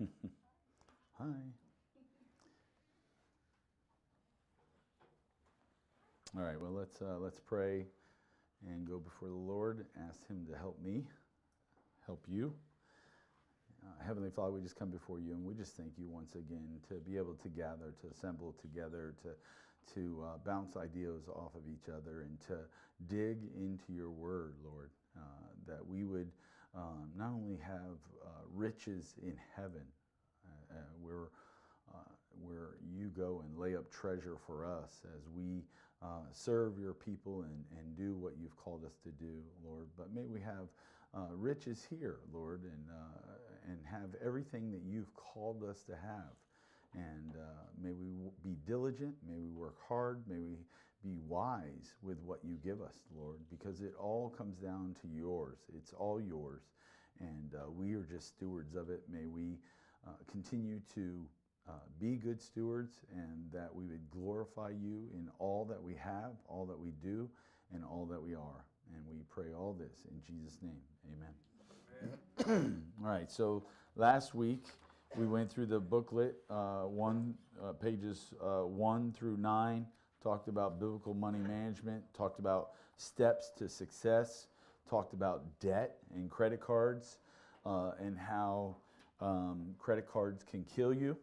Hi. All right, well, let's, uh, let's pray and go before the Lord. Ask Him to help me, help you. Uh, Heavenly Father, we just come before you and we just thank you once again to be able to gather, to assemble together, to, to uh, bounce ideas off of each other and to dig into your word, Lord, uh, that we would um, not only have uh, riches in heaven, uh, uh, where, uh, where you go and lay up treasure for us as we uh, serve your people and, and do what you've called us to do, Lord. But may we have riches here, Lord, and, and have everything that you've called us to have. And uh, may we be diligent, may we work hard, may we be wise with what you give us, Lord, because it all comes down to yours. It's all yours. And uh, we are just stewards of it. May we uh, continue to uh, be good stewards and that we would glorify you in all that we have, all that we do, and all that we are. And we pray all this in Jesus' name. Amen. all right, so last week we went through the booklet, uh, one uh, pages uh, one through nine, talked about biblical money management, talked about steps to success, talked about debt and credit cards, uh, and how um, credit cards can kill you.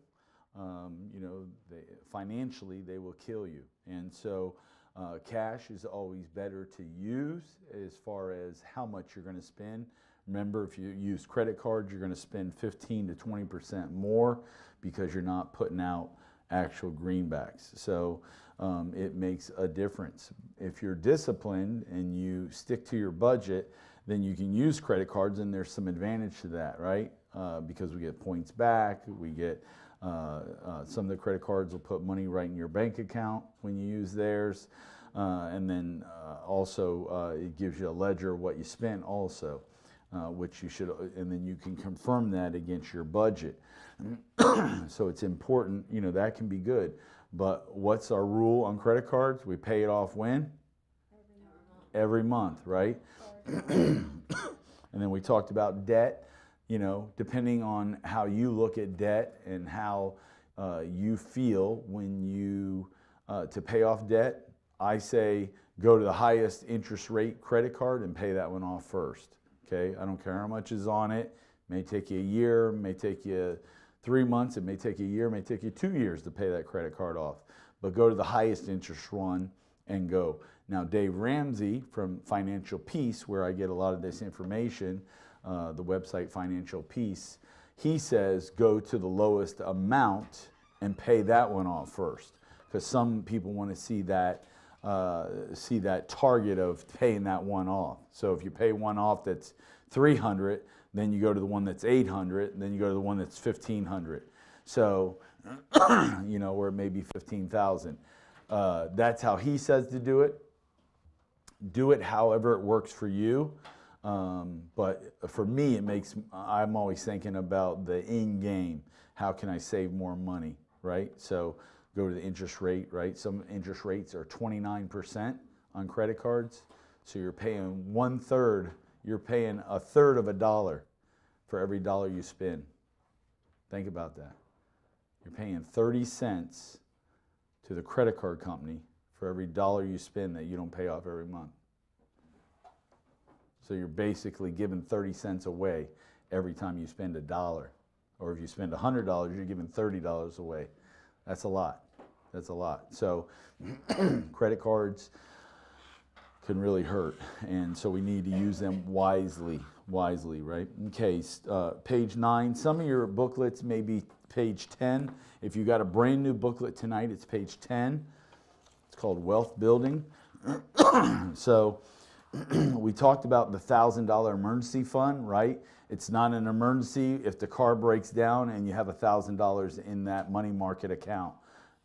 Um, you know, they, financially they will kill you, and so uh, cash is always better to use as far as how much you're going to spend. Remember, if you use credit cards, you're going to spend 15 to 20 percent more because you're not putting out actual greenbacks. So um, it makes a difference. If you're disciplined and you stick to your budget, then you can use credit cards, and there's some advantage to that, right? Uh, because we get points back, we get uh, uh, some of the credit cards will put money right in your bank account when you use theirs. Uh, and then uh, also uh, it gives you a ledger of what you spent also, which you should, and then you can confirm that against your budget. so it's important, you know, that can be good. But what's our rule on credit cards? We pay it off when? Every month, right? and then we talked about debt you know, depending on how you look at debt and how uh, you feel when you uh, to pay off debt, I say go to the highest interest rate credit card and pay that one off first. Okay, I don't care how much is on it. May take you a year, may take you three months, it may take a year, it may take you two years to pay that credit card off. But go to the highest interest one and go. Now, Dave Ramsey from Financial Peace, where I get a lot of this information, uh, the website Financial Peace, he says go to the lowest amount and pay that one off first, because some people want to see that uh, see that target of paying that one off. So if you pay one off that's 300, then you go to the one that's 800, then you go to the one that's 1500. So, you know, or maybe 15,000. Uh, that's how he says to do it. Do it however it works for you. Um, but for me, it makes, I'm always thinking about the in game. How can I save more money, right? So go to the interest rate, right? Some interest rates are 29% on credit cards. So you're paying one third, you're paying a third of a dollar for every dollar you spend. Think about that. You're paying 30 cents to the credit card company for every dollar you spend that you don't pay off every month. So you're basically giving 30 cents away every time you spend a dollar. Or if you spend $100, you're giving $30 away. That's a lot. That's a lot. So credit cards can really hurt. And so we need to use them wisely, wisely, right? Okay, uh, page nine. Some of your booklets may be page 10. If you got a brand new booklet tonight, it's page 10. It's called Wealth Building. so we talked about the $1,000 emergency fund, right? It's not an emergency if the car breaks down and you have $1,000 in that money market account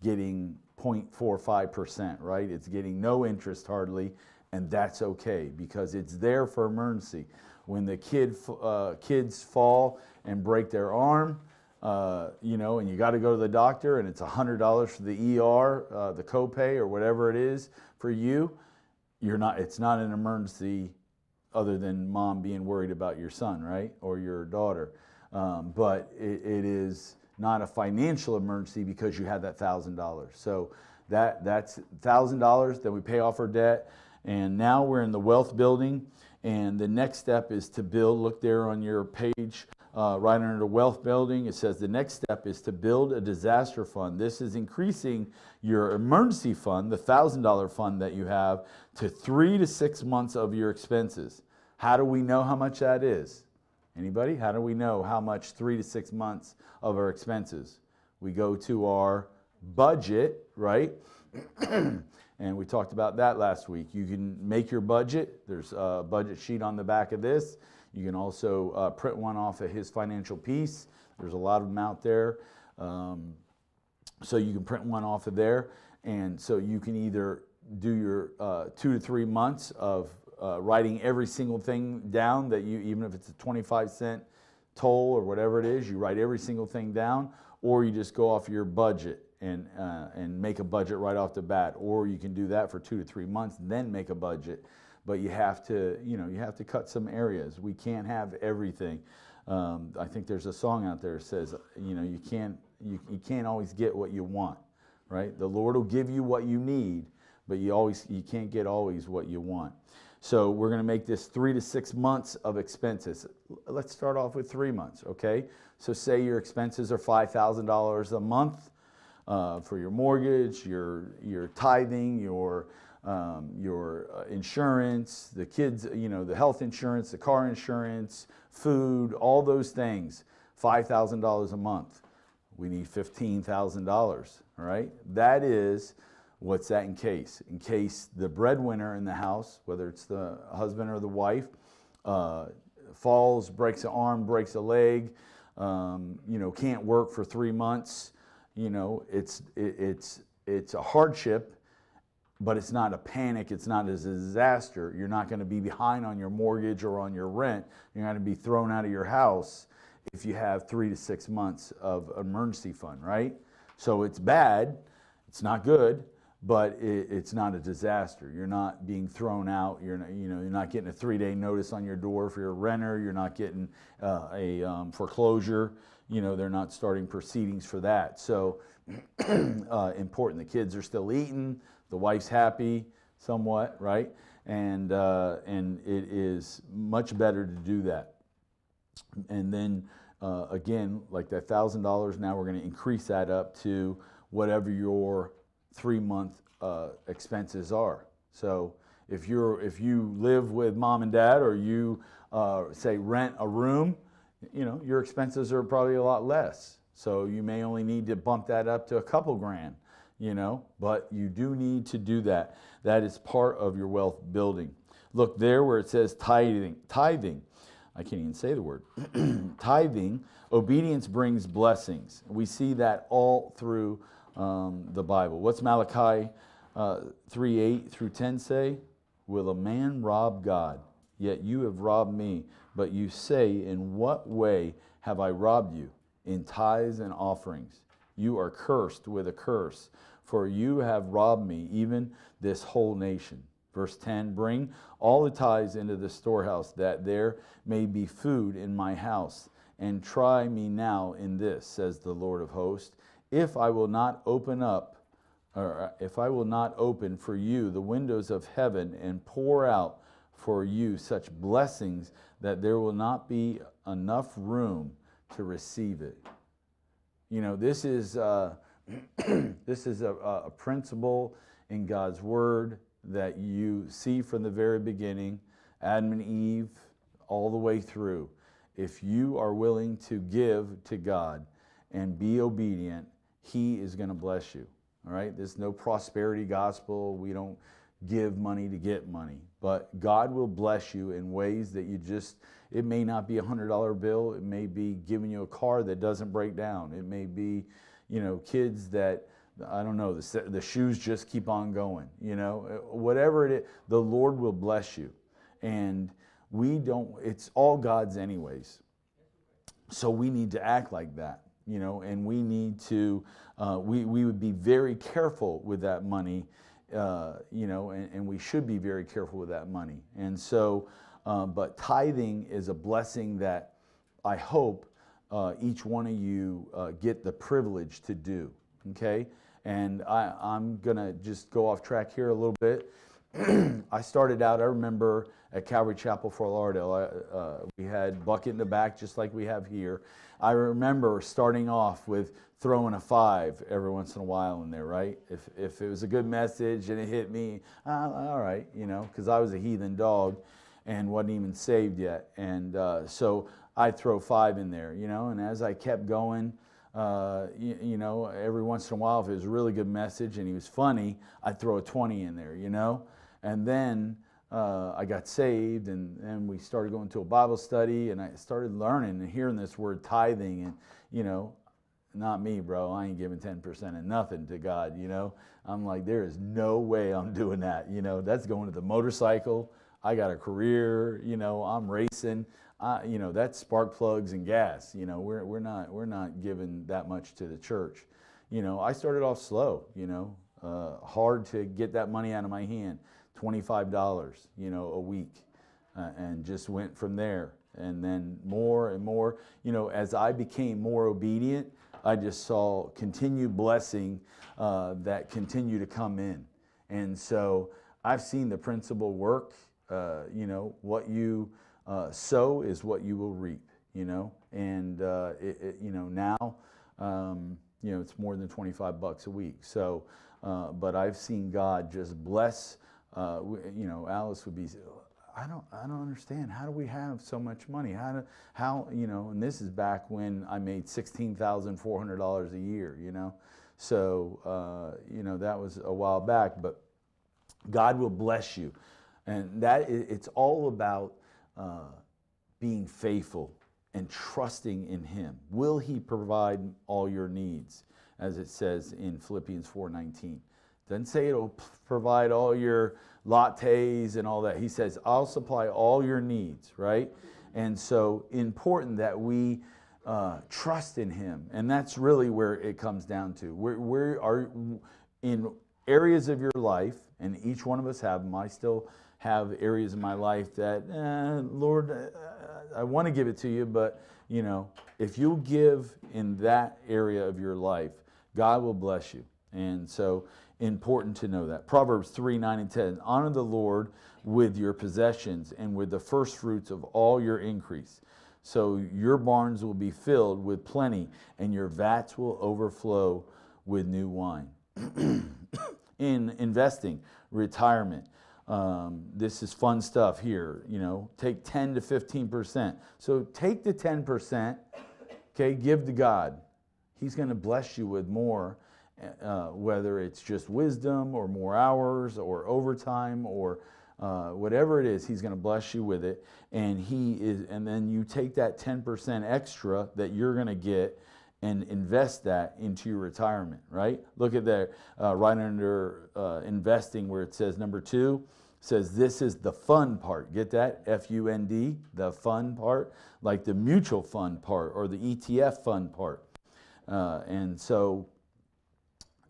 getting 0.45%, right? It's getting no interest hardly, and that's okay because it's there for emergency. When the kid, uh, kids fall and break their arm, uh, you know, and you got to go to the doctor and it's $100 for the ER, uh, the copay or whatever it is for you, you're not, it's not an emergency other than mom being worried about your son, right? Or your daughter. um, but it, it is not a financial emergency because you had that thousand dollars. So that that's thousand dollars. Then we pay off our debt, and now we're in the wealth building. And the next step is to build. Look there on your page, uh, right under the wealth building. It says the next step is to build a disaster fund. This is increasing your emergency fund, the thousand dollar fund that you have, to three to six months of your expenses. How do we know how much that is? Anybody? How do we know how much three to six months of our expenses? We go to our budget, right? and we talked about that last week. You can make your budget. There's a budget sheet on the back of this. You can also uh, print one off of his Financial Peace. There's a lot of them out there. Um, so you can print one off of there. And so you can either do your uh, two to three months of uh, writing every single thing down that you, even if it's a 25 cent toll or whatever it is, you write every single thing down, or you just go off your budget and, uh, and make a budget right off the bat, or you can do that for two to three months, then make a budget. But you have to, you know, you have to cut some areas. We can't have everything. Um, I think there's a song out there that says, you know, you can't, you, you can't always get what you want, right? The Lord will give you what you need, but you always, you can't get always what you want. So we're going to make this three to six months of expenses. Let's start off with three months, okay? So say your expenses are $5,000 a month uh, for your mortgage, your, your tithing, your, um, your uh, insurance, the kids, you know, the health insurance, the car insurance, food, all those things, $5,000 a month. We need $15,000, all right? That is What's that in case? In case the breadwinner in the house, whether it's the husband or the wife, uh, falls, breaks an arm, breaks a leg, um, you know, can't work for three months. You know, it's it, it's it's a hardship, but it's not a panic. It's not a disaster. You're not going to be behind on your mortgage or on your rent. You're going to be thrown out of your house if you have three to six months of emergency fund, right? So it's bad. It's not good but it, it's not a disaster. You're not being thrown out. You're not, you know you're not getting a three-day notice on your door for your renter. You're not getting uh, a um, foreclosure. You know they're not starting proceedings for that. So uh, important. The kids are still eating. The wife's happy somewhat, right? And uh, and it is much better to do that. And then uh, again, like that thousand dollars. Now we're going to increase that up to whatever your three month uh, expenses are. So if you're if you live with mom and dad or you uh, say rent a room, you know your expenses are probably a lot less. So you may only need to bump that up to a couple grand, you know, but you do need to do that. That is part of your wealth building. Look there where it says tithing. Tithing. I can't even say the word. tithing. Obedience brings blessings. We see that all through um, the Bible. What's Malachi uh, 3 8 through 10 say? Will a man rob God? Yet you have robbed me. But you say, In what way have I robbed you? In tithes and offerings. You are cursed with a curse, for you have robbed me, even this whole nation. Verse 10 Bring all the tithes into the storehouse, that there may be food in my house. And try me now in this, says the Lord of hosts if I will not open up, or uh, if I will not open for you the windows of heaven and pour out for you such blessings that there will not be enough room to receive it. You know, this is, uh, this is a, a principle in God's Word that you see from the very beginning, Adam and Eve, all the way through. If you are willing to give to God and be obedient, he is going to bless you. All right? There's no prosperity gospel. We don't give money to get money. But God will bless you in ways that you just, it may not be a $100 bill. It may be giving you a car that doesn't break down. It may be, you know, kids that, I don't know, the, the shoes just keep on going. You know, whatever it is, the Lord will bless you. And we don't, it's all God's anyways. So we need to act like that you know, and we need to, uh, we, we would be very careful with that money, uh, you know, and, and, we should be very careful with that money. And so, um, but tithing is a blessing that I hope uh, each one of you uh, get the privilege to do. Okay? And I, I'm going to just go off track here a little bit. I started out, I remember at Calvary Chapel, Fort Lauderdale, uh, we had bucket in the back just like we have here. I remember starting off with throwing a five every once in a while in there, right? If, if it was a good message and it hit me, uh, all right, you know, because I was a heathen dog and wasn't even saved yet. And uh, so I'd throw five in there, you know, and as I kept going, uh, you, you, know, every once in a while, if it was a really good message and he was funny, I'd throw a 20 in there, you know? And then uh, I got saved and, and we started going to a Bible study and I started learning and hearing this word tithing and, you know, not me, bro. I ain't giving 10% of nothing to God, you know? I'm like, there is no way I'm doing that, you know? That's going to the motorcycle. I got a career, you know, I'm racing. I, you know, that's spark plugs and gas. You know, we're, we're, not, we're not giving that much to the church. You know, I started off slow, you know, uh, hard to get that money out of my hand, $25, you know, a week, uh, and just went from there. And then more and more, you know, as I became more obedient, I just saw continued blessing uh, that continue to come in. And so I've seen the principle work. Uh, you know, what you uh, sow is what you will reap, you know, and uh, it, it, you know now, um, you know, it's more than 25 bucks a week. So, uh, but I've seen God just bless, uh, you know, Alice would be, I don't, I don't understand. How do we have so much money? How do, how, you know, and this is back when I made $16,400 a year, you know, so, uh, you know, that was a while back, but God will bless you. And that, it's all about uh, being faithful and trusting in him will he provide all your needs as it says in philippians 4.19 doesn't say it'll provide all your lattes and all that. He says i'll supply all your needs right? And so important that we uh, trust in him. And that's really where it comes down to. We are in areas of your life and each one of us have them i still have areas in my life that, eh, Lord, uh, I want to give it to you, but you know, if you give in that area of your life, God will bless you. And so important to know that. Proverbs 3, 9, and 10. Honor the Lord with your possessions and with the first fruits of all your increase. So your barns will be filled with plenty, and your vats will overflow with new wine. in investing, retirement, um, this is fun stuff here, you know, take 10 to 15%. So take the 10%, okay, give to God. He's going to bless you with more, uh, whether it's just wisdom or more hours or overtime or uh, whatever it is, he's going to bless you with it. And he is, and then you take that 10% extra that you're going to get and invest that into your retirement, right? Look at there, uh, right under uh, investing where it says number two, says this is the fun part. Get that? F U N D, the fun part, like the mutual fund part or the ETF fund part. Uh, and so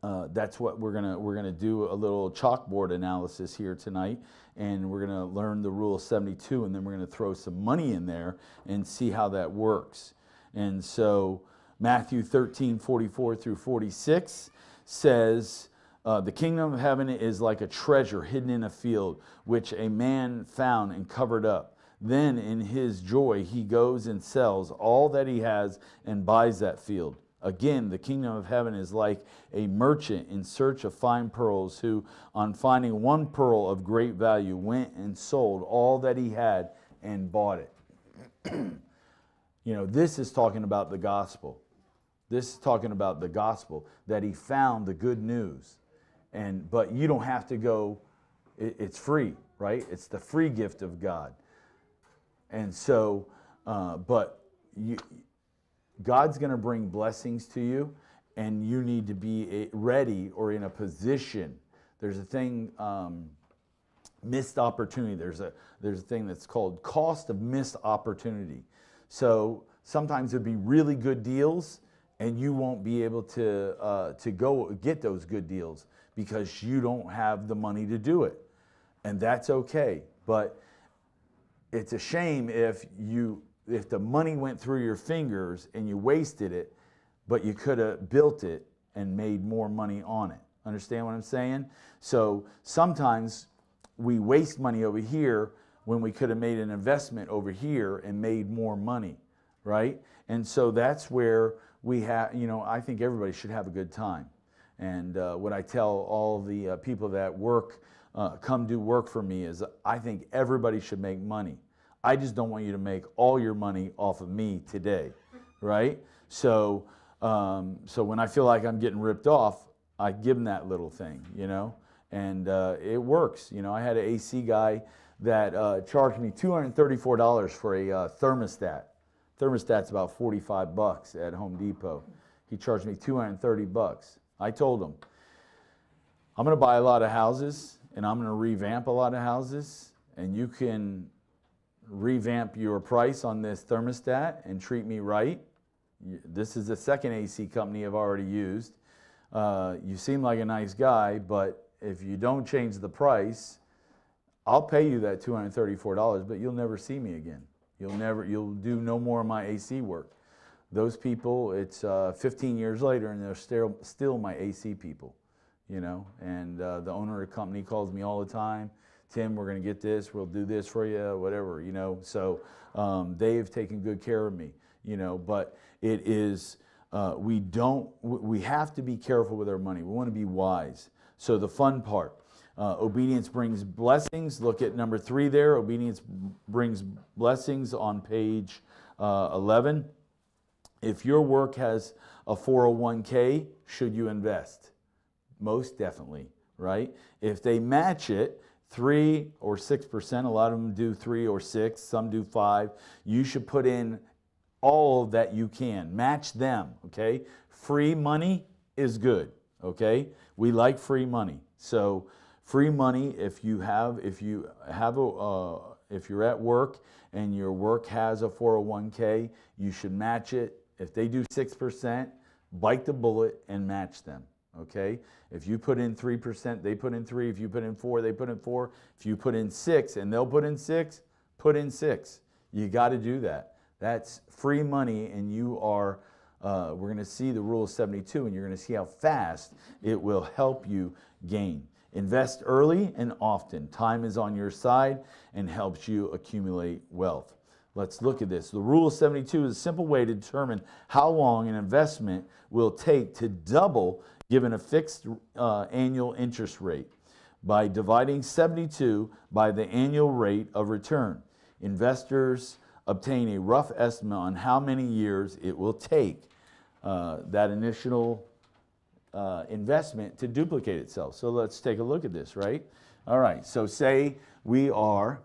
uh, that's what we're gonna we're gonna do a little chalkboard analysis here tonight, and we're gonna learn the rule of 72, and then we're gonna throw some money in there and see how that works. And so Matthew 13, 44 through 46 says, uh, the kingdom of heaven is like a treasure hidden in a field, which a man found and covered up. Then, in his joy, he goes and sells all that he has and buys that field. Again, the kingdom of heaven is like a merchant in search of fine pearls, who, on finding one pearl of great value, went and sold all that he had and bought it. you know, this is talking about the gospel. This is talking about the gospel that he found the good news. And but you don't have to go it, it's free, right? It's the free gift of God. And so uh, but you God's going to bring blessings to you and you need to be ready or in a position. There's a thing um, missed opportunity. There's a there's a thing that's called cost of missed opportunity. So sometimes it'd be really good deals and you won't be able to, uh, to go get those good deals because you don't have the money to do it. And that's okay. But it's a shame if you if the money went through your fingers and you wasted it, but you could have built it and made more money on it. Understand what I'm saying? So sometimes we waste money over here when we could have made an investment over here and made more money, right? And so that's where we have, you know, I think everybody should have a good time. And uh, what I tell all the uh, people that work, uh, come do work for me is I think everybody should make money. I just don't want you to make all your money off of me today, right? So, um, so when I feel like I'm getting ripped off, I give them that little thing, you know, and uh, it works. You know, I had an AC guy that uh, charged me $234 for a uh, thermostat. Thermostat's about 45 bucks at Home Depot. He charged me 230 bucks. I told him, I'm going to buy a lot of houses and I'm going to revamp a lot of houses, and you can revamp your price on this thermostat and treat me right. This is the second AC company I've already used. Uh, you seem like a nice guy, but if you don't change the price, I'll pay you that $234, but you'll never see me again. You'll never, you'll do no more of my AC work. Those people, it's uh, 15 years later and they're still, still my AC people, you know. And uh, the owner of the company calls me all the time. Tim, we're going to get this, we'll do this for you, whatever, you know. So um, they've taken good care of me, you know. But it is, uh, we don't, we have to be careful with our money. We want to be wise. So the fun part, uh, obedience brings blessings. Look at number three there. Obedience brings blessings on page uh, 11. If your work has a 401k, should you invest? Most definitely, right? If they match it, three or six percent, a lot of them do three or six, some do five. You should put in all that you can. Match them, okay? Free money is good, okay? We like free money. So free money if you have if you have a uh, if you're at work and your work has a 401k you should match it if they do 6% bite the bullet and match them okay if you put in 3% they put in 3 if you put in 4 they put in 4 if you put in 6 and they'll put in 6 put in 6 you got to do that that's free money and you are uh, we're going to see the rule of 72 and you're going to see how fast it will help you gain Invest early and often. Time is on your side and helps you accumulate wealth. Let's look at this. The rule of 72 is a simple way to determine how long an investment will take to double given a fixed uh, annual interest rate by dividing 72 by the annual rate of return. Investors obtain a rough estimate on how many years it will take uh, that initial uh, investment to duplicate itself. So let's take a look at this, right? All right, so say we are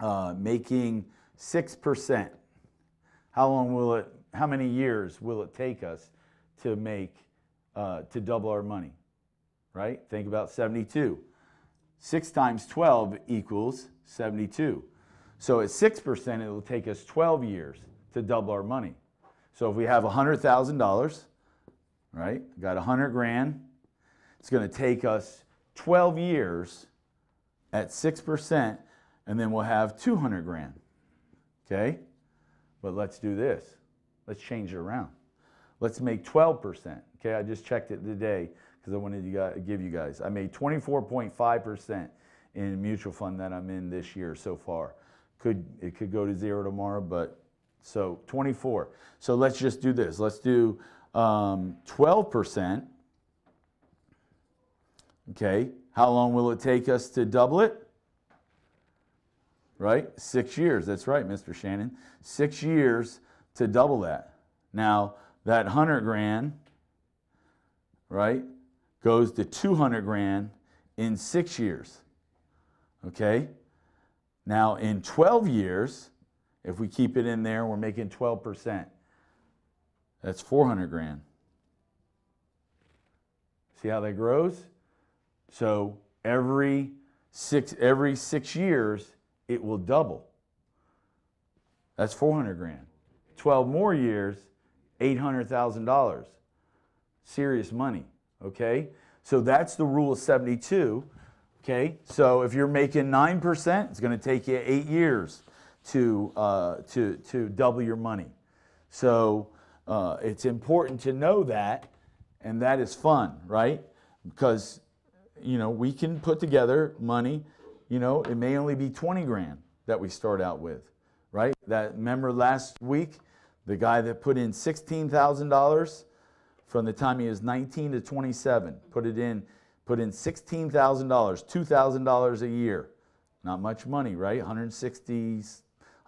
uh, making 6%. How long will it, how many years will it take us to make, uh, to double our money, right? Think about 72. 6 times 12 equals 72. So at 6%, it will take us 12 years to double our money. So if we have $100,000, right? Got 100 grand. It's going to take us 12 years at 6%, and then we'll have 200 grand. Okay? But let's do this. Let's change it around. Let's make 12%. Okay, I just checked it today because I wanted to give you guys. I made 24.5% in mutual fund that I'm in this year so far. Could it could go to zero tomorrow, but so 24. So let's just do this. Let's do um, 12%. Okay, how long will it take us to double it? Right? Six years. That's right, Mr. Shannon. Six years to double that. Now, that 100 grand, right, goes to 200 grand in six years. Okay? Now, in 12 years, if we keep it in there, we're making 12%. That's 400 grand. See how that grows? So every six, every six years, it will double. That's 400 grand. 12 more years, $800,000. Serious money, okay? So that's the rule of 72, okay? So if you're making 9%, it's going to take you eight years to, uh, to, to double your money. So uh, it's important to know that, and that is fun, right? Because, you know, we can put together money, you know, it may only be 20 grand that we start out with, right? That, remember last week, the guy that put in $16,000 from the time he was 19 to 27, put it in, put in $16,000, $2,000 a year. Not much money, right? 160,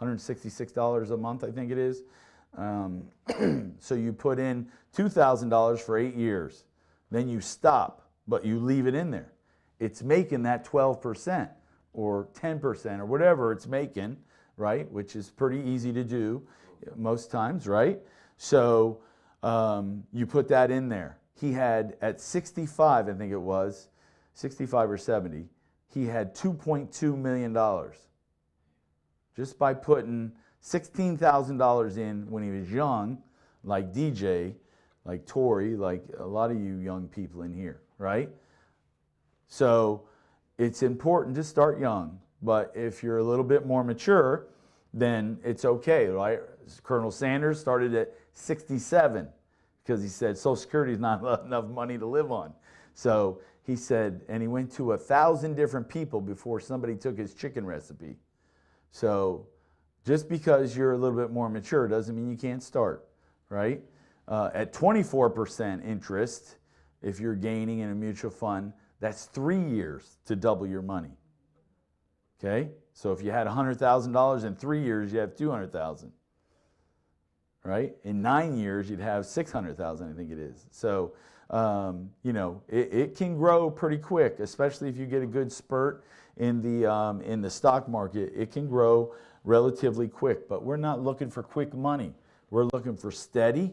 $166 a month, I think it is. Um, so you put in $2,000 for eight years. Then you stop, but you leave it in there. It's making that 12% or 10% or whatever it's making, right? Which is pretty easy to do most times, right? So um, you put that in there. He had at 65, I think it was, 65 or 70, he had $2.2 million just by putting $16,000 in when he was young, like DJ, like Tori, like a lot of you young people in here, right? So it's important to start young, but if you're a little bit more mature, then it's okay, right? Colonel Sanders started at 67 because he said Social Security is not enough money to live on. So he said, and he went to a thousand different people before somebody took his chicken recipe. So just because you're a little bit more mature doesn't mean you can't start, right? Uh, at 24% interest, if you're gaining in a mutual fund, that's three years to double your money. Okay? So if you had $100,000 in three years, you have 200,000. Right? In nine years, you'd have 600,000, I think it is. So, um, you know, it, it, can grow pretty quick, especially if you get a good spurt in the, um, in the stock market. It can grow relatively quick, but we're not looking for quick money. We're looking for steady.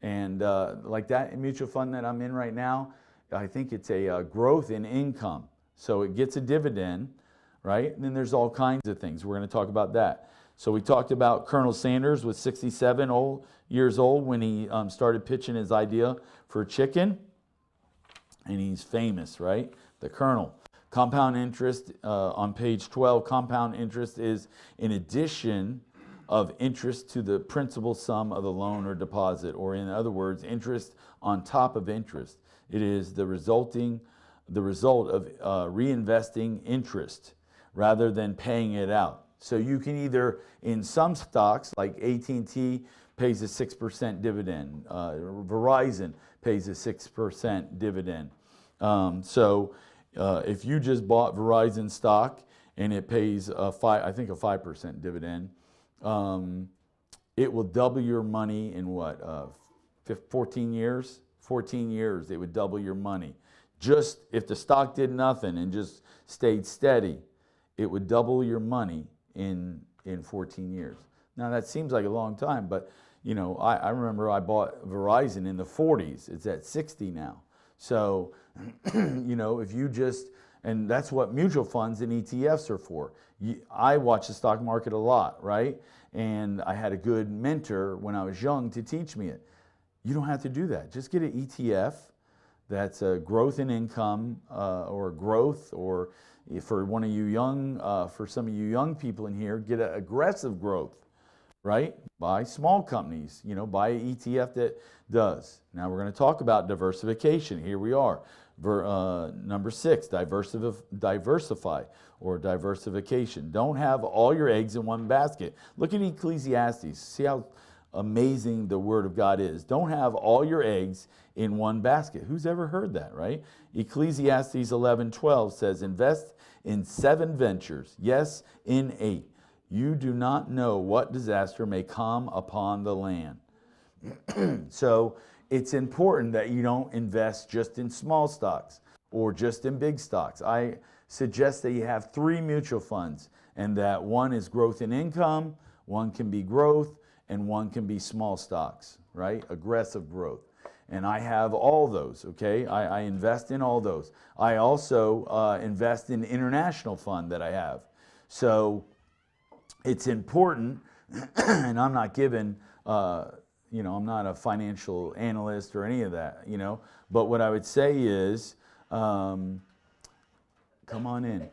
And uh, like that mutual fund that I'm in right now, I think it's a uh, growth in income. So it gets a dividend, right? And then there's all kinds of things. We're going to talk about that. So we talked about Colonel Sanders was 67 old, years old when he um, started pitching his idea for chicken. And he's famous, right? The Colonel. Compound interest uh, on page 12, compound interest is in addition of interest to the principal sum of the loan or deposit, or in other words, interest on top of interest. It is the resulting, the result of uh, reinvesting interest rather than paying it out. So you can either, in some stocks like AT&T pays a 6% dividend, uh, Verizon pays a 6% dividend. Um, so uh, if you just bought Verizon stock and it pays a five, I think a 5% dividend, um, it will double your money in what, uh, 14 years? 14 years, it would double your money. Just if the stock did nothing and just stayed steady, it would double your money in, in 14 years. Now that seems like a long time, but you know, I, I remember I bought Verizon in the 40s. It's at 60 now. So, you know, if you just, and that's what mutual funds and ETFs are for. You, I watch the stock market a lot, right? And I had a good mentor when I was young to teach me it. You don't have to do that. Just get an ETF that's growth in income uh, or growth, or for one of you young, uh, for some of you young people in here, get aggressive growth, right? Buy small companies, you know, an ETF that does. Now we're going to talk about diversification. Here we are. Ver, uh, number six, diversif diversify or diversification. Don't have all your eggs in one basket. Look at Ecclesiastes. See how amazing the Word of God is. Don't have all your eggs in one basket. Who's ever heard that, right? Ecclesiastes 11 12 says, Invest in seven ventures, yes, in eight. You do not know what disaster may come upon the land. so it's important that you don't invest just in small stocks or just in big stocks. I suggest that you have three mutual funds and that one is growth in income, one can be growth, and one can be small stocks, right? Aggressive growth. And I have all those, okay? I, I invest in all those. I also uh, invest in international fund that I have. So it's important, and I'm not given, uh, you know, I'm not a financial analyst or any of that, you know, but what I would say is, um, come on in.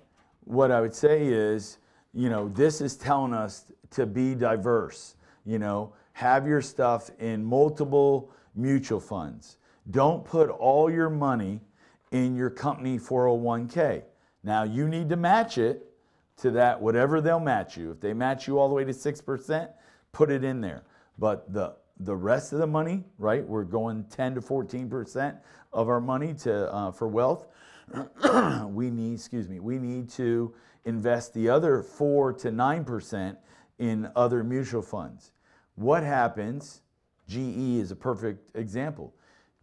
What I would say is, you know, this is telling us to be diverse. You know, have your stuff in multiple mutual funds. Don't put all your money in your company 401k. Now, you need to match it to that, whatever they'll match you. If they match you all the way to 6%, put it in there. But the, the rest of the money, right, we're going 10 to 14% of our money to, uh, for wealth. we need, excuse me, we need to invest the other 4 to 9% in other mutual funds. What happens? GE is a perfect example.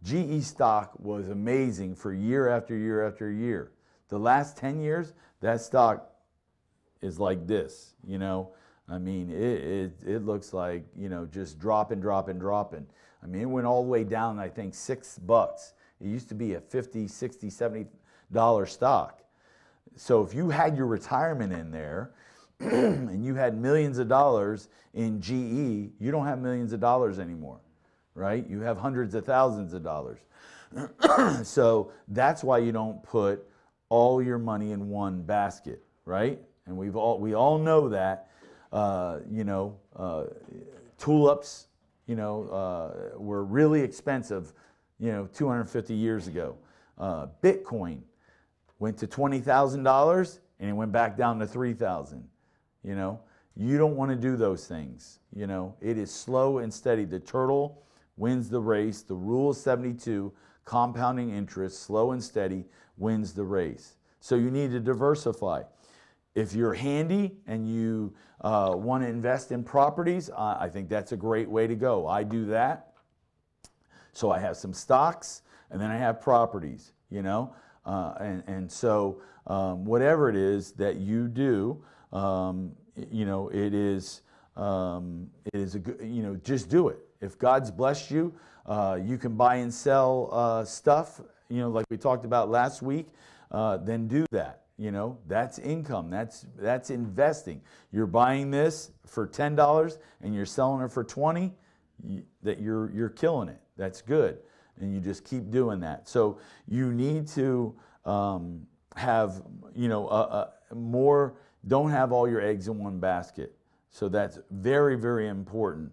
GE stock was amazing for year after year after year. The last 10 years, that stock is like this, you know. I mean, it, it, it looks like, you know, just dropping, dropping, dropping. I mean, it went all the way down, I think, six bucks. It used to be a 50, 60, 70 dollar stock. So if you had your retirement in there and you had millions of dollars in GE, you don't have millions of dollars anymore, right? You have hundreds of thousands of dollars. so that's why you don't put all your money in one basket, right? And we've all we all know that. Uh, you know, uh, tulips, you know, uh, were really expensive, you know, 250 years ago. Uh, Bitcoin went to $20,000 and it went back down to 3,000. You know, you don't want to do those things. You know, it is slow and steady. The turtle wins the race. The rule of 72, compounding interest, slow and steady, wins the race. So you need to diversify. If you're handy and you uh, want to invest in properties, I think that's a great way to go. I do that. So I have some stocks and then I have properties, you know. Uh, and, and so um, whatever it is that you do, um, you know, it is, um, it is a good, you know, just do it. If God's blessed you, uh, you can buy and sell uh, stuff, you know, like we talked about last week, uh, then do that. You know, that's income. That's that's investing. You're buying this for ten dollars and you're selling it for twenty. You, that you're you're killing it. That's good, and you just keep doing that. So you need to um, have you know a, a more. Don't have all your eggs in one basket. So that's very very important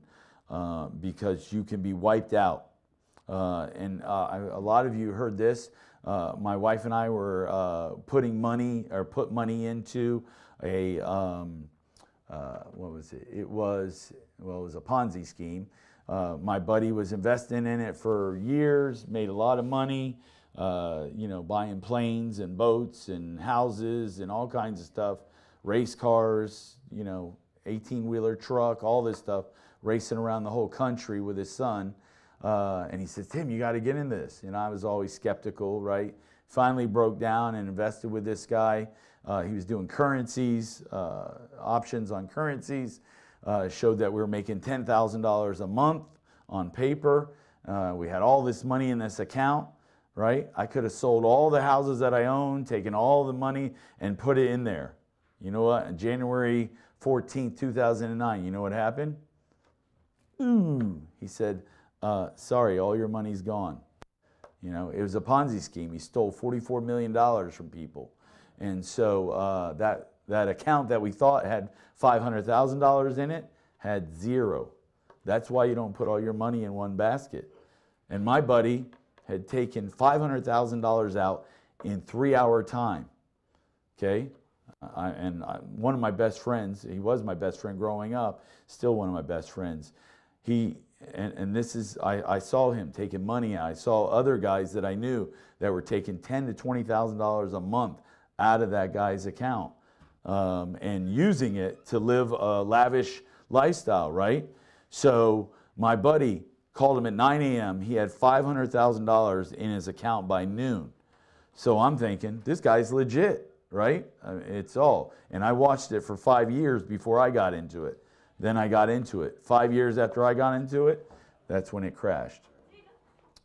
uh, because you can be wiped out. Uh, and uh, I, a lot of you heard this. Uh, my wife and I were uh, putting money or put money into a um, uh, what was it? It was well, it was a Ponzi scheme. Uh, my buddy was investing in it for years, made a lot of money. Uh, you know, buying planes and boats and houses and all kinds of stuff, race cars. You know, 18-wheeler truck, all this stuff, racing around the whole country with his son. Uh, and he says, Tim, you got to get in this. And I was always skeptical, right? Finally broke down and invested with this guy. Uh, he was doing currencies, uh, options on currencies. Uh, showed that we were making $10,000 a month on paper. Uh, we had all this money in this account, right? I could have sold all the houses that I own, taken all the money and put it in there. You know what? On January 14th, 2009, you know what happened? Ooh, he said, uh, sorry, all your money's gone. You know, it was a Ponzi scheme. He stole $44 million from people. And so uh, that, that account that we thought had $500,000 in it had zero. That's why you don't put all your money in one basket. And my buddy had taken $500,000 out in three hour time. Okay? I, and I, one of my best friends, he was my best friend growing up, still one of my best friends. He, and, and this is, I, I saw him taking money. out. I saw other guys that I knew that were taking ten to twenty thousand dollars a month out of that guy's account um, and using it to live a lavish lifestyle, right? So my buddy called him at 9 a.m. He had $500,000 in his account by noon. So I'm thinking, this guy's legit, right? It's all. And I watched it for five years before I got into it. Then I got into it. Five years after I got into it, that's when it crashed.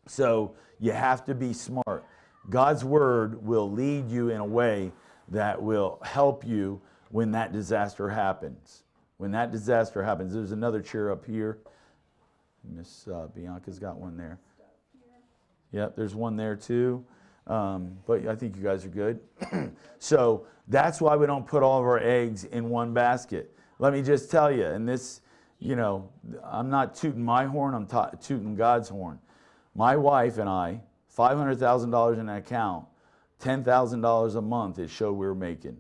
So you have to be smart. God's word will lead you in a way that will help you when that disaster happens. When that disaster happens, there's another chair up here. Miss uh, Bianca's got one there. Yep, there's one there too. Um, but I think you guys are good. so that's why we don't put all of our eggs in one basket. Let me just tell you, and this, you know, I'm not tooting my horn, I'm tooting God's horn. My wife and I, $500,000 in an account, $10,000 a month, it showed we were making.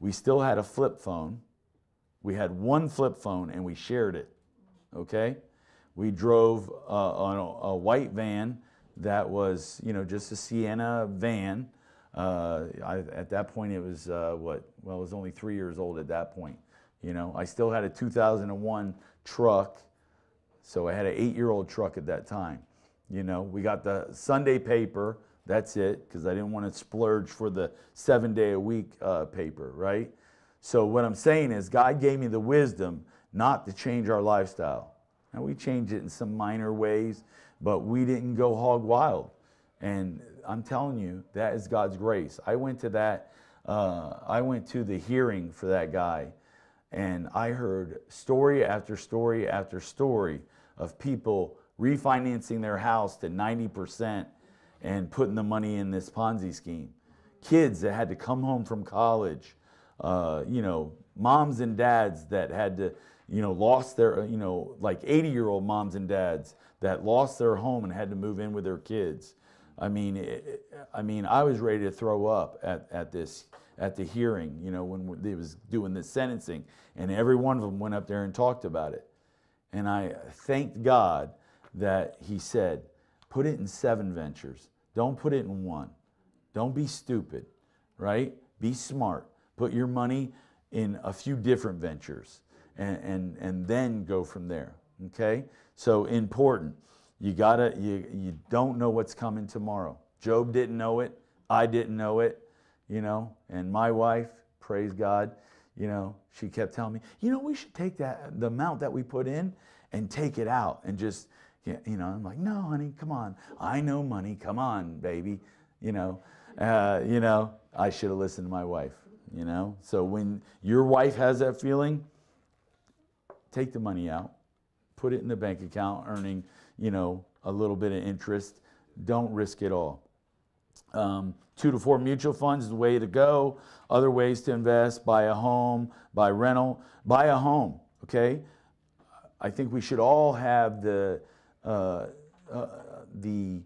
We still had a flip phone. We had one flip phone and we shared it. Okay? We drove uh, on a, a, white van that was, you know, just a Sienna van. Uh, I, at that point, it was uh, what? Well, I was only three years old at that point. You know, I still had a 2001 truck, so I had an eight-year-old truck at that time. You know, we got the Sunday paper. That's it, because I didn't want to splurge for the seven-day-a-week uh, paper, right? So what I'm saying is, God gave me the wisdom not to change our lifestyle. And we changed it in some minor ways, but we didn't go hog wild. And I'm telling you, that is God's grace. I went to that, uh, I went to the hearing for that guy, and I heard story after story after story of people refinancing their house to 90% and putting the money in this Ponzi scheme. Kids that had to come home from college, uh, you know, moms and dads that had to, you know, lost their, you know, like 80 year old moms and dads that lost their home and had to move in with their kids. I mean, it, I mean, I was ready to throw up at, at this, at the hearing, you know, when they was doing the sentencing, and every one of them went up there and talked about it. And I thanked God that He said, put it in seven ventures. Don't put it in one. Don't be stupid, right? Be smart. Put your money in a few different ventures and, and, and then go from there. Okay? So important. You gotta you you don't know what's coming tomorrow. Job didn't know it. I didn't know it, you know, and my wife, praise God, you know, she kept telling me, you know, we should take that the amount that we put in and take it out and just you know, I'm like, no, honey, come on. I know money. Come on, baby. You know, uh, you know, I should have listened to my wife. You know, so when your wife has that feeling, take the money out, put it in the bank account, earning, you know, a little bit of interest. Don't risk it all. Um, two to four mutual funds is the way to go. Other ways to invest: buy a home, buy rental, buy a home. Okay, I think we should all have the the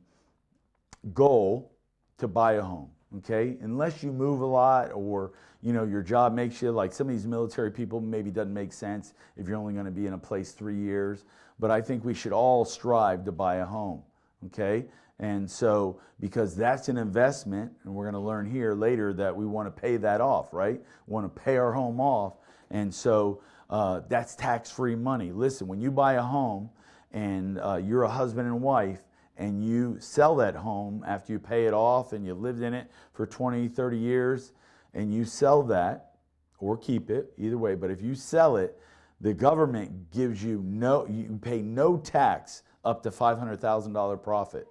goal to buy a home. Okay, unless you move a lot or you know your job makes you like some of these military people maybe doesn't make sense if you're only going to be in a place three years. But I think we should all strive to buy a home. Okay, and so because that's an investment, and we're going to learn here later that we want to pay that off, right? We want to pay our home off, and so uh, that's tax-free money. Listen, when you buy a home and uh, you're a husband and wife and you sell that home after you pay it off and you've lived in it for 20, 30 years and you sell that or keep it, either way, but if you sell it, the government gives you no, you pay no tax up to $500,000 profit.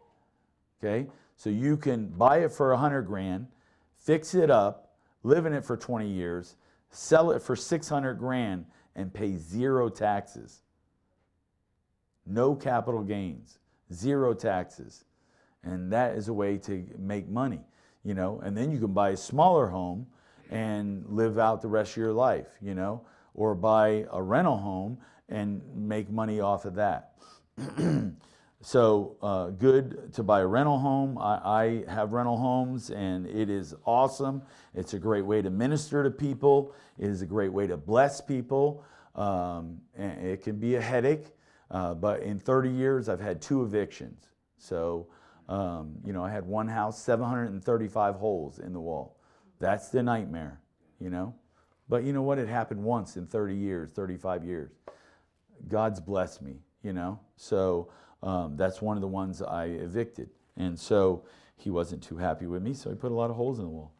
Okay? So you can buy it for 100 grand, fix it up, live in it for 20 years, sell it for 600 grand and pay zero taxes no capital gains, zero taxes. And that is a way to make money, you know. And then you can buy a smaller home and live out the rest of your life, you know, or buy a rental home and make money off of that. so uh, good to buy a rental home. I, I, have rental homes and it is awesome. It's a great way to minister to people. It is a great way to bless people. Um, it can be a headache uh, but in 30 years, I've had two evictions. So, um, you know, I had one house, 735 holes in the wall. That's the nightmare, you know. But you know what? It happened once in 30 years, 35 years. God's blessed me, you know. So um, that's one of the ones I evicted. And so he wasn't too happy with me, so he put a lot of holes in the wall.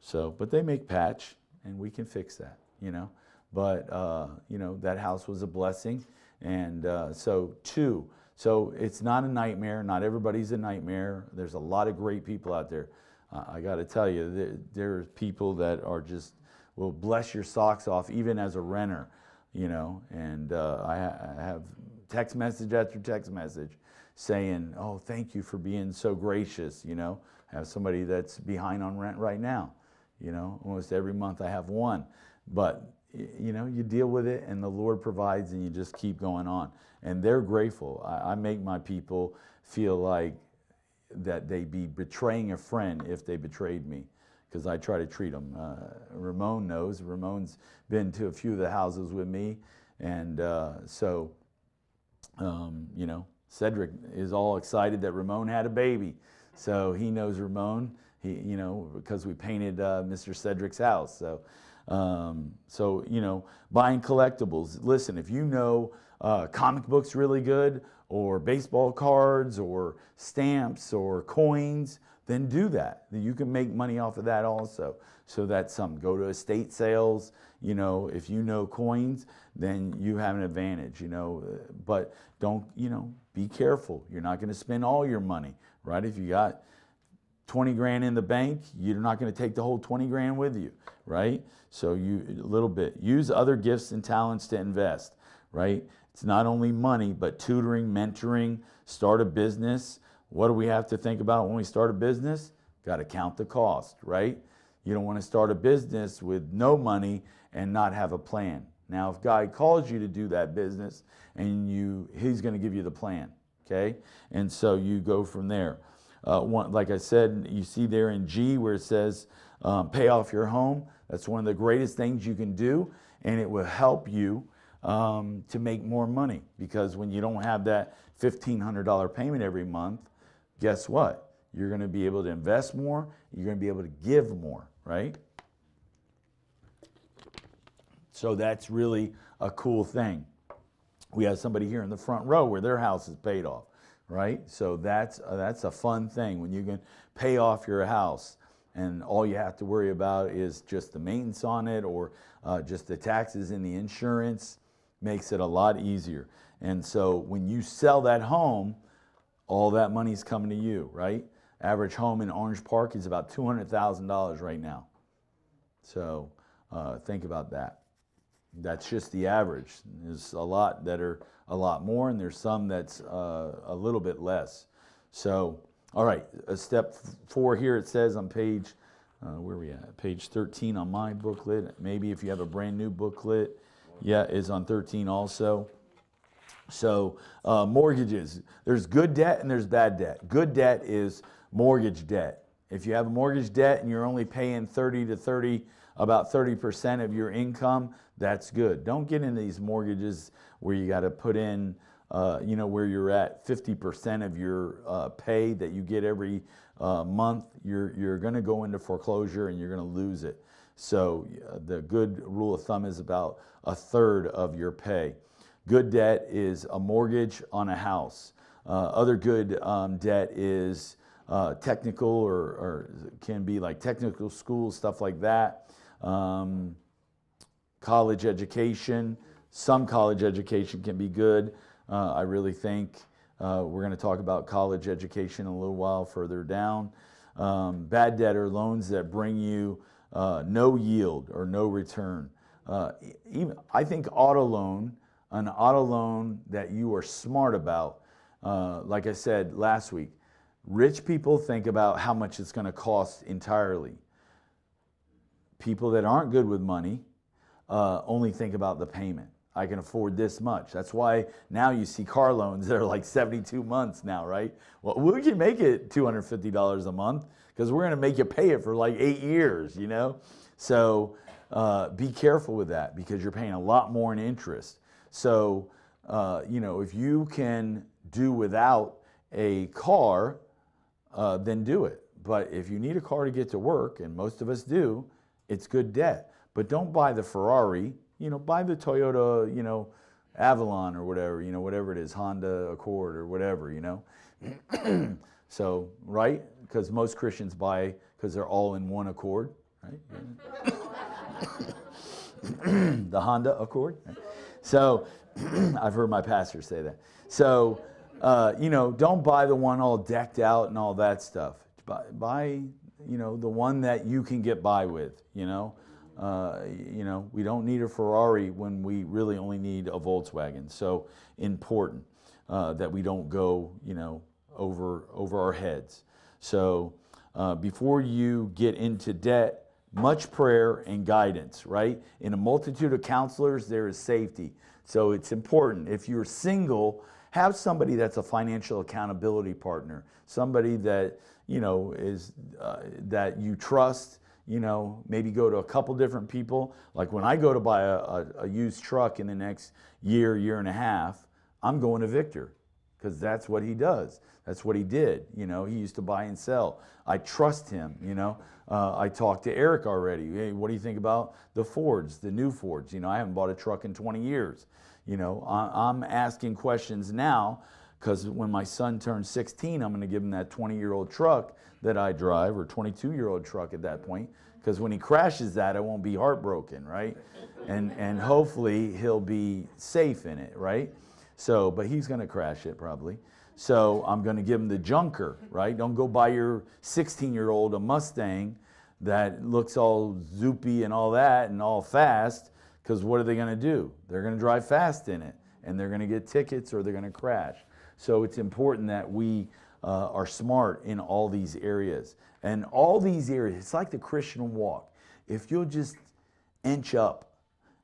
So, but they make patch, and we can fix that, you know. But, uh, you know, that house was a blessing. And uh, so, two. So it's not a nightmare. Not everybody's a nightmare. There's a lot of great people out there. Uh, I got to tell you, there, are people that are just will bless your socks off, even as a renter, you know. And uh, I, ha- I have text message after text message saying, "Oh, thank you for being so gracious," you know. I have somebody that's behind on rent right now. You know, almost every month I have one. But, you know, you deal with it and the Lord provides and you just keep going on. And they're grateful. I, I make my people feel like that they'd be betraying a friend if they betrayed me because I try to treat them. Uh, Ramon knows. Ramon's been to a few of the houses with me. And uh, so, um, you know, Cedric is all excited that Ramon had a baby. So he knows Ramon, he, you know, because we painted uh, Mr. Cedric's house. So, um, so, you know, buying collectibles. Listen, if you know uh, comic books really good, or baseball cards, or stamps, or coins, then do that. You can make money off of that also. So that's some. Go to estate sales. You know, if you know coins, then you have an advantage. You know, but don't you know? Be careful. You're not going to spend all your money, right? If you got 20 grand in the bank, you're not going to take the whole 20 grand with you, right? So you a little bit. Use other gifts and talents to invest, right? It's not only money, but tutoring, mentoring, start a business. What do we have to think about when we start a business? Got to count the cost, right? You don't want to start a business with no money and not have a plan. Now, if God calls you to do that business and you, He's going to give you the plan, okay? And so you go from there. Uh, one, like I said, you see there in G where it says um, pay off your home. That's one of the greatest things you can do, and it will help you um, to make more money because when you don't have that $1,500 payment every month, guess what? You're going to be able to invest more, you're going to be able to give more, right? So that's really a cool thing. We have somebody here in the front row where their house is paid off, right? So that's uh, that's a fun thing when you can pay off your house and all you have to worry about is just the maintenance on it or uh, just the taxes and the insurance makes it a lot easier. And so when you sell that home, all that money's coming to you, right? Average home in Orange Park is about $200,000 right now. So uh, think about that. That's just the average. There's a lot that are a lot more, and there's some that's uh, a little bit less. So, all right, step four here it says on page, uh, where are we at? Page 13 on my booklet. Maybe if you have a brand new booklet, yeah, is on 13 also. So, uh, mortgages, there's good debt and there's bad debt. Good debt is mortgage debt. If you have a mortgage debt and you're only paying 30 to 30, about 30% of your income, that's good. Don't get into these mortgages where you got to put in, uh, you know, where you're at 50% of your uh, pay that you get every uh, month. You're, you're going to go into foreclosure and you're going to lose it. So the good rule of thumb is about a third of your pay. Good debt is a mortgage on a house. Uh, other good um, debt is uh, technical or, or, can be like technical school, stuff like that. Um, college education, some college education can be good. Uh, I really think uh, we're going to talk about college education a little while further down. Um, bad debt are loans that bring you uh, no yield or no return. Uh, even I think auto loan an auto loan that you are smart about. Uh, like I said last week, rich people think about how much it's going to cost entirely. People that aren't good with money uh, only think about the payment. I can afford this much. That's why now you see car loans that are like 72 months now, right? Well, we can make it $250 a month because we're going to make you pay it for like eight years, you know? So uh, be careful with that because you're paying a lot more in interest. So, uh, you know, if you can do without a car, uh, then do it. But if you need a car to get to work, and most of us do, it's good debt. But don't buy the Ferrari. You know, buy the Toyota, you know, Avalon or whatever, you know, whatever it is, Honda Accord or whatever, you know. so, right? Because most Christians buy because they're all in one Accord, right? the Honda Accord. So I've heard my pastor say that. So, uh, you know, don't buy the one all decked out and all that stuff. Buy, buy, you know, the one that you can get by with, you know. Uh, you know, we don't need a Ferrari when we really only need a Volkswagen. So important uh, that we don't go, you know, over over our heads. So uh, before you get into debt, much prayer and guidance, right? In a multitude of counselors, there is safety. So it's important. If you're single, have somebody that's a financial accountability partner, somebody that you know is uh, that you trust. You know, maybe go to a couple different people. Like when I go to buy a, a, a used truck in the next year, year and a half, I'm going to Victor because that's what he does. That's what he did. You know, he used to buy and sell. I trust him. You know, uh, I talked to Eric already. Hey, what do you think about the Fords, the new Fords? You know, I haven't bought a truck in 20 years. You know, I, I'm asking questions now because when my son turns 16, I'm going to give him that 20 year old truck that I drive, or 22 year old truck at that point. Because when he crashes that, I won't be heartbroken, right? And and hopefully he'll be safe in it, right? So, but he's going to crash it probably. So I'm going to give him the junker, right? Don't go buy your 16 year old a Mustang that looks all zoopy and all that and all fast, because what are they going to do? They're going to drive fast in it and they're going to get tickets or they're going to crash. So it's important that we uh, are smart in all these areas. And all these areas, it's like the Christian walk. If you'll just inch up,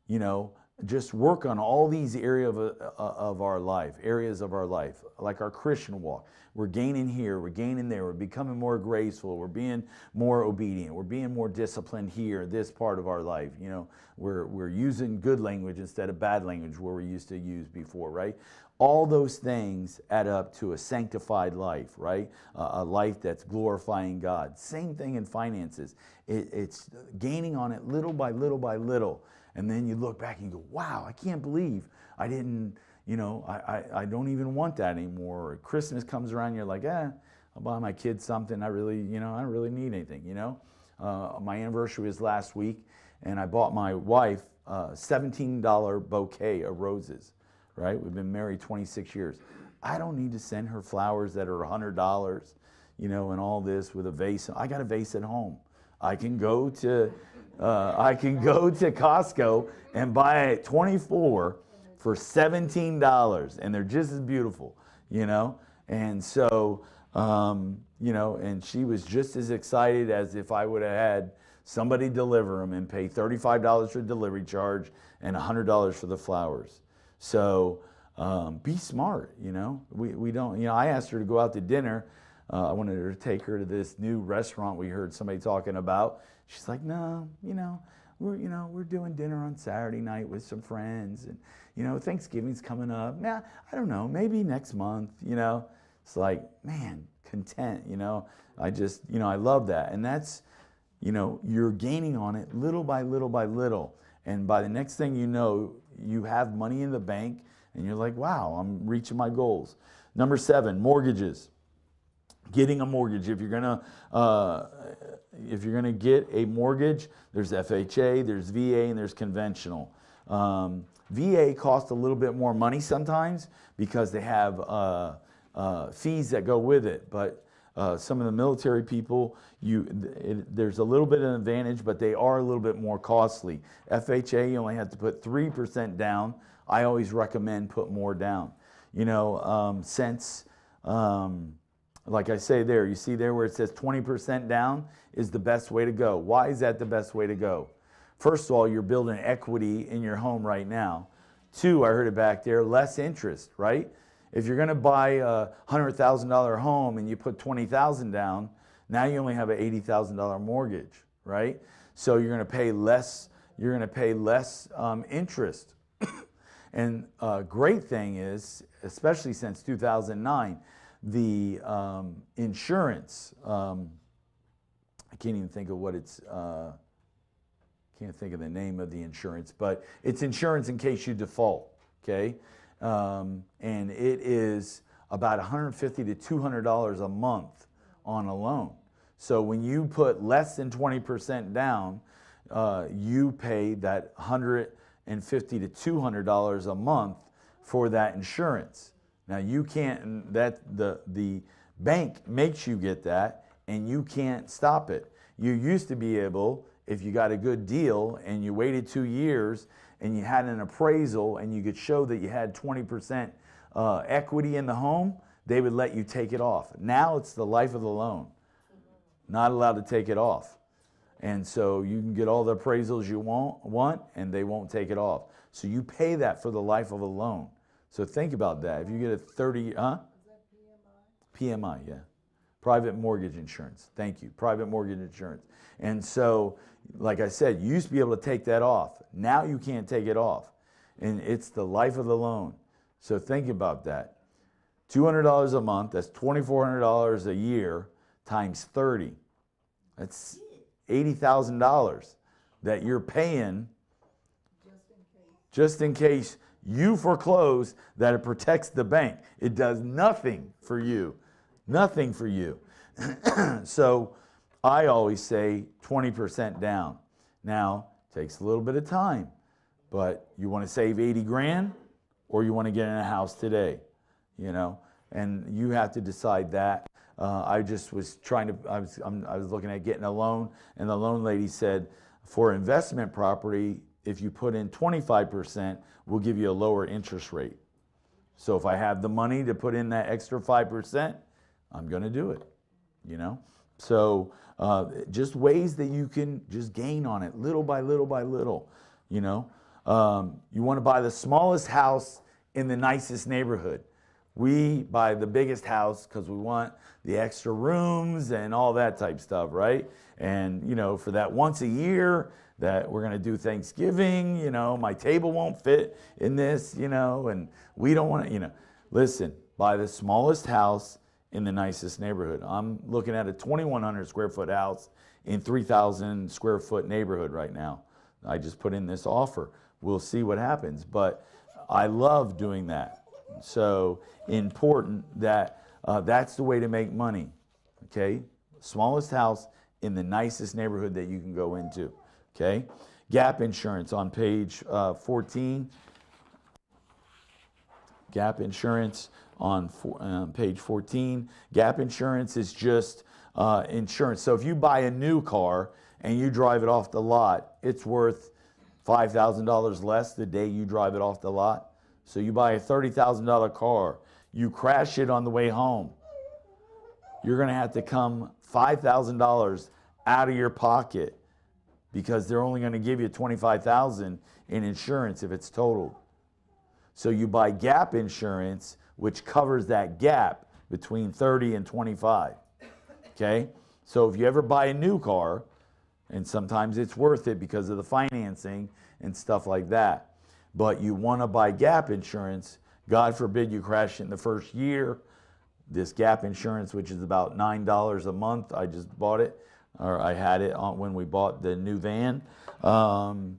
you know, just work on all these areas of, uh, of our life, areas of our life, like our Christian walk. We're gaining here, we're gaining there, we're becoming more graceful, we're being more obedient, we're being more disciplined here, this part of our life. You know, we're, we're using good language instead of bad language where we used to use before, right? All those things add up to a sanctified life, right? Uh, a life that's glorifying God. Same thing in finances. It, it's gaining on it little by little by little. And then you look back and you go, wow, I can't believe I didn't, you know, I, I, I don't even want that anymore. Or Christmas comes around, you're like, eh, I'll buy my kids something. I really, you know, I don't really need anything, you know. Uh, my anniversary was last week, and I bought my wife a $17 bouquet of roses, right? We've been married 26 years. I don't need to send her flowers that are $100, you know, and all this with a vase. I got a vase at home. I can go to uh, I can go to Costco and buy 24 for $17, and they're just as beautiful, you know? And so, um, you know, and she was just as excited as if I would have had somebody deliver them and pay $35 for delivery charge and $100 for the flowers. So um, be smart, you know? We, we don't, you know, I asked her to go out to dinner. Uh, I wanted her to take her to this new restaurant we heard somebody talking about. She's like, no, you know, we're, you know, we're doing dinner on Saturday night with some friends and, you know, Thanksgiving's coming up. Now, I don't know, maybe next month, you know. It's like, man, content, you know. I just, you know, I love that. And that's, you know, you're gaining on it little by little by little. And by the next thing you know, you have money in the bank and you're like, wow, I'm reaching my goals. Number seven, mortgages. Getting a mortgage. If you're gonna uh, if you're gonna get a mortgage, there's FHA, there's VA, and there's conventional. Um, VA costs a little bit more money sometimes because they have uh, uh, fees that go with it. But uh, some of the military people, you it, there's a little bit of an advantage, but they are a little bit more costly. FHA, you only have to put three percent down. I always recommend put more down. You know, um, since um, like I say there, you see there where it says 20% down is the best way to go. Why is that the best way to go? First of all, you're building equity in your home right now. Two, I heard it back there, less interest, right? If you're going to buy a $100,000 home and you put 20,000 down, now you only have an $80,000 mortgage, right? So you're going to pay less you're going to pay less um, interest. and a uh, great thing is, especially since 2009, the um, insurance. Um, I can't even think of what it's. Uh, can't think of the name of the insurance, but it's insurance in case you default. Okay, um, and it is about 150 to 200 dollars a month on a loan. So when you put less than 20% down, uh, you pay that 150 to 200 dollars a month for that insurance. Now you can't that the the bank makes you get that and you can't stop it. You used to be able if you got a good deal and you waited 2 years and you had an appraisal and you could show that you had 20% uh, equity in the home, they would let you take it off. Now it's the life of the loan. not allowed to take it off. And so you can get all the appraisals you want, want, and they won't take it off. So you pay that for the life of a loan. So think about that. If you get a 30, huh? PMI? PMI, yeah. Private mortgage insurance. Thank you. Private mortgage insurance. And so, like I said, you used to be able to take that off. Now you can't take it off. And it's the life of the loan. So think about that. $200 a month, that's $2,400 a year times 30. That's $80,000 that you're paying just in case you foreclose that it protects the bank. It does nothing for you. Nothing for you. so I always say 20% down. Now, takes a little bit of time, but you want to save 80 grand or you want to get in a house today, you know, and you have to decide that. Uh, I just was trying to, I was, I'm, I was looking at getting a loan, and the loan lady said, for investment property, if you put in 25%, we'll give you a lower interest rate. So if I have the money to put in that extra 5%, I'm going to do it, you know? So uh, just ways that you can just gain on it little by little by little, you know? Um, you want to buy the smallest house in the nicest neighborhood. We buy the biggest house because we want the extra rooms and all that type stuff, right? And, you know, for that once a year that we're going to do Thanksgiving, you know, my table won't fit in this, you know, and we don't want to, you know, listen, buy the smallest house in the nicest neighborhood. I'm looking at a 2,100 square foot house in 3,000 square foot neighborhood right now. I just put in this offer. We'll see what happens, but I love doing that. So important that uh, that's the way to make money. Okay, smallest house in the nicest neighborhood that you can go into. Okay, gap insurance on page uh, 14. Gap insurance on for, uh, page 14. Gap insurance is just uh, insurance. So if you buy a new car and you drive it off the lot, it's worth $5,000 less the day you drive it off the lot. So you buy a $30,000 car, you crash it on the way home. You're going to have to come $5,000 out of your pocket because they're only going to give you 25,000 in insurance if it's totaled. So you buy gap insurance which covers that gap between 30 and 25. Okay? So if you ever buy a new car, and sometimes it's worth it because of the financing and stuff like that but you want to buy gap insurance. God forbid you crash in the first year. This gap insurance, which is about $9 a month, I just bought it, or I had it on when we bought the new van. Um,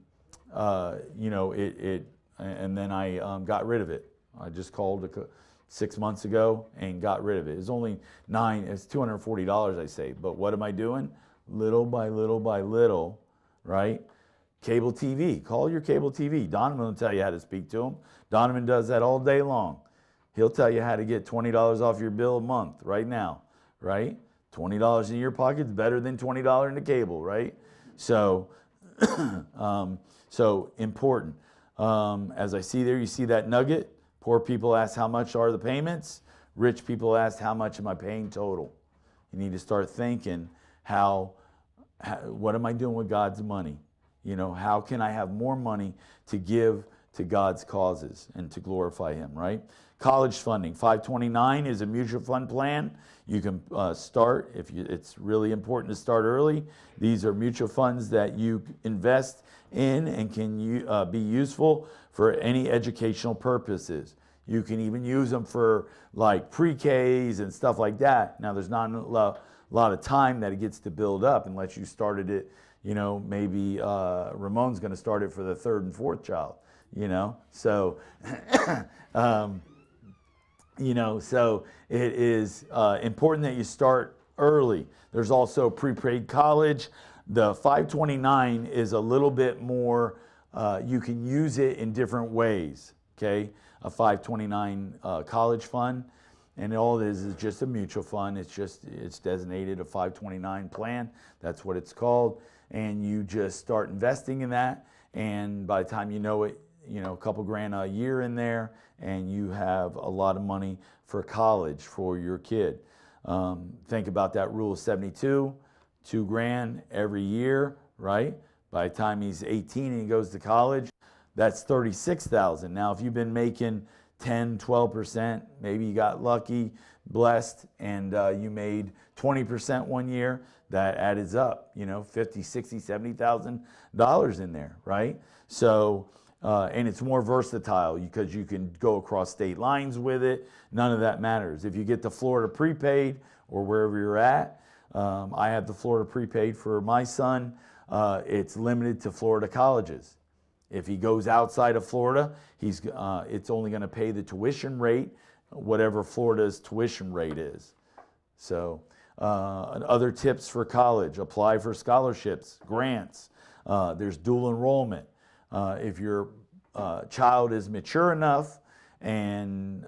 uh, you know, it, it, and then I um, got rid of it. I just called a, six months ago and got rid of it. It's only nine, it's $240 I say, but what am I doing? Little by little by little, right? Cable TV. Call your cable TV. Donovan will tell you how to speak to him. Donovan does that all day long. He'll tell you how to get $20 off your bill a month right now, right? $20 in your pocket is better than $20 in the cable, right? So, um, so important. Um, as I see there, you see that nugget. Poor people ask how much are the payments. Rich people ask how much am I paying total. You need to start thinking how, how what am I doing with God's money? You know, how can I have more money to give to God's causes and to glorify Him, right? College funding, 529 is a mutual fund plan. You can uh, start if you, it's really important to start early. These are mutual funds that you invest in and can uh, be useful for any educational purposes. You can even use them for like pre-Ks and stuff like that. Now, there's not a lot of time that it gets to build up unless you started it you know, maybe uh, Ramon's going to start it for the third and fourth child, you know. So, um, you know, so it is uh, important that you start early. There's also prepaid college. The 529 is a little bit more, uh, you can use it in different ways, okay? A 529 uh, college fund. And all it is is just a mutual fund. It's just, it's designated a 529 plan. That's what it's called and you just start investing in that. And by the time you know it, you know, a couple grand a year in there, and you have a lot of money for college for your kid. Um, think about that rule of 72. Two grand every year, right? By the time he's 18 and he goes to college, that's 36,000. Now, if you've been making 10, 12%, maybe you got lucky, blessed, and uh, you made 20% one year, that adds up, you know, 50, 60, 70,000 dollars in there, right? So, uh, and it's more versatile because you can go across state lines with it. None of that matters. If you get the Florida prepaid or wherever you're at, um, I have the Florida prepaid for my son. Uh, it's limited to Florida colleges. If he goes outside of Florida, he's, uh, it's only going to pay the tuition rate, whatever Florida's tuition rate is. So, uh, other tips for college apply for scholarships, grants. Uh, there's dual enrollment. Uh, if your uh, child is mature enough and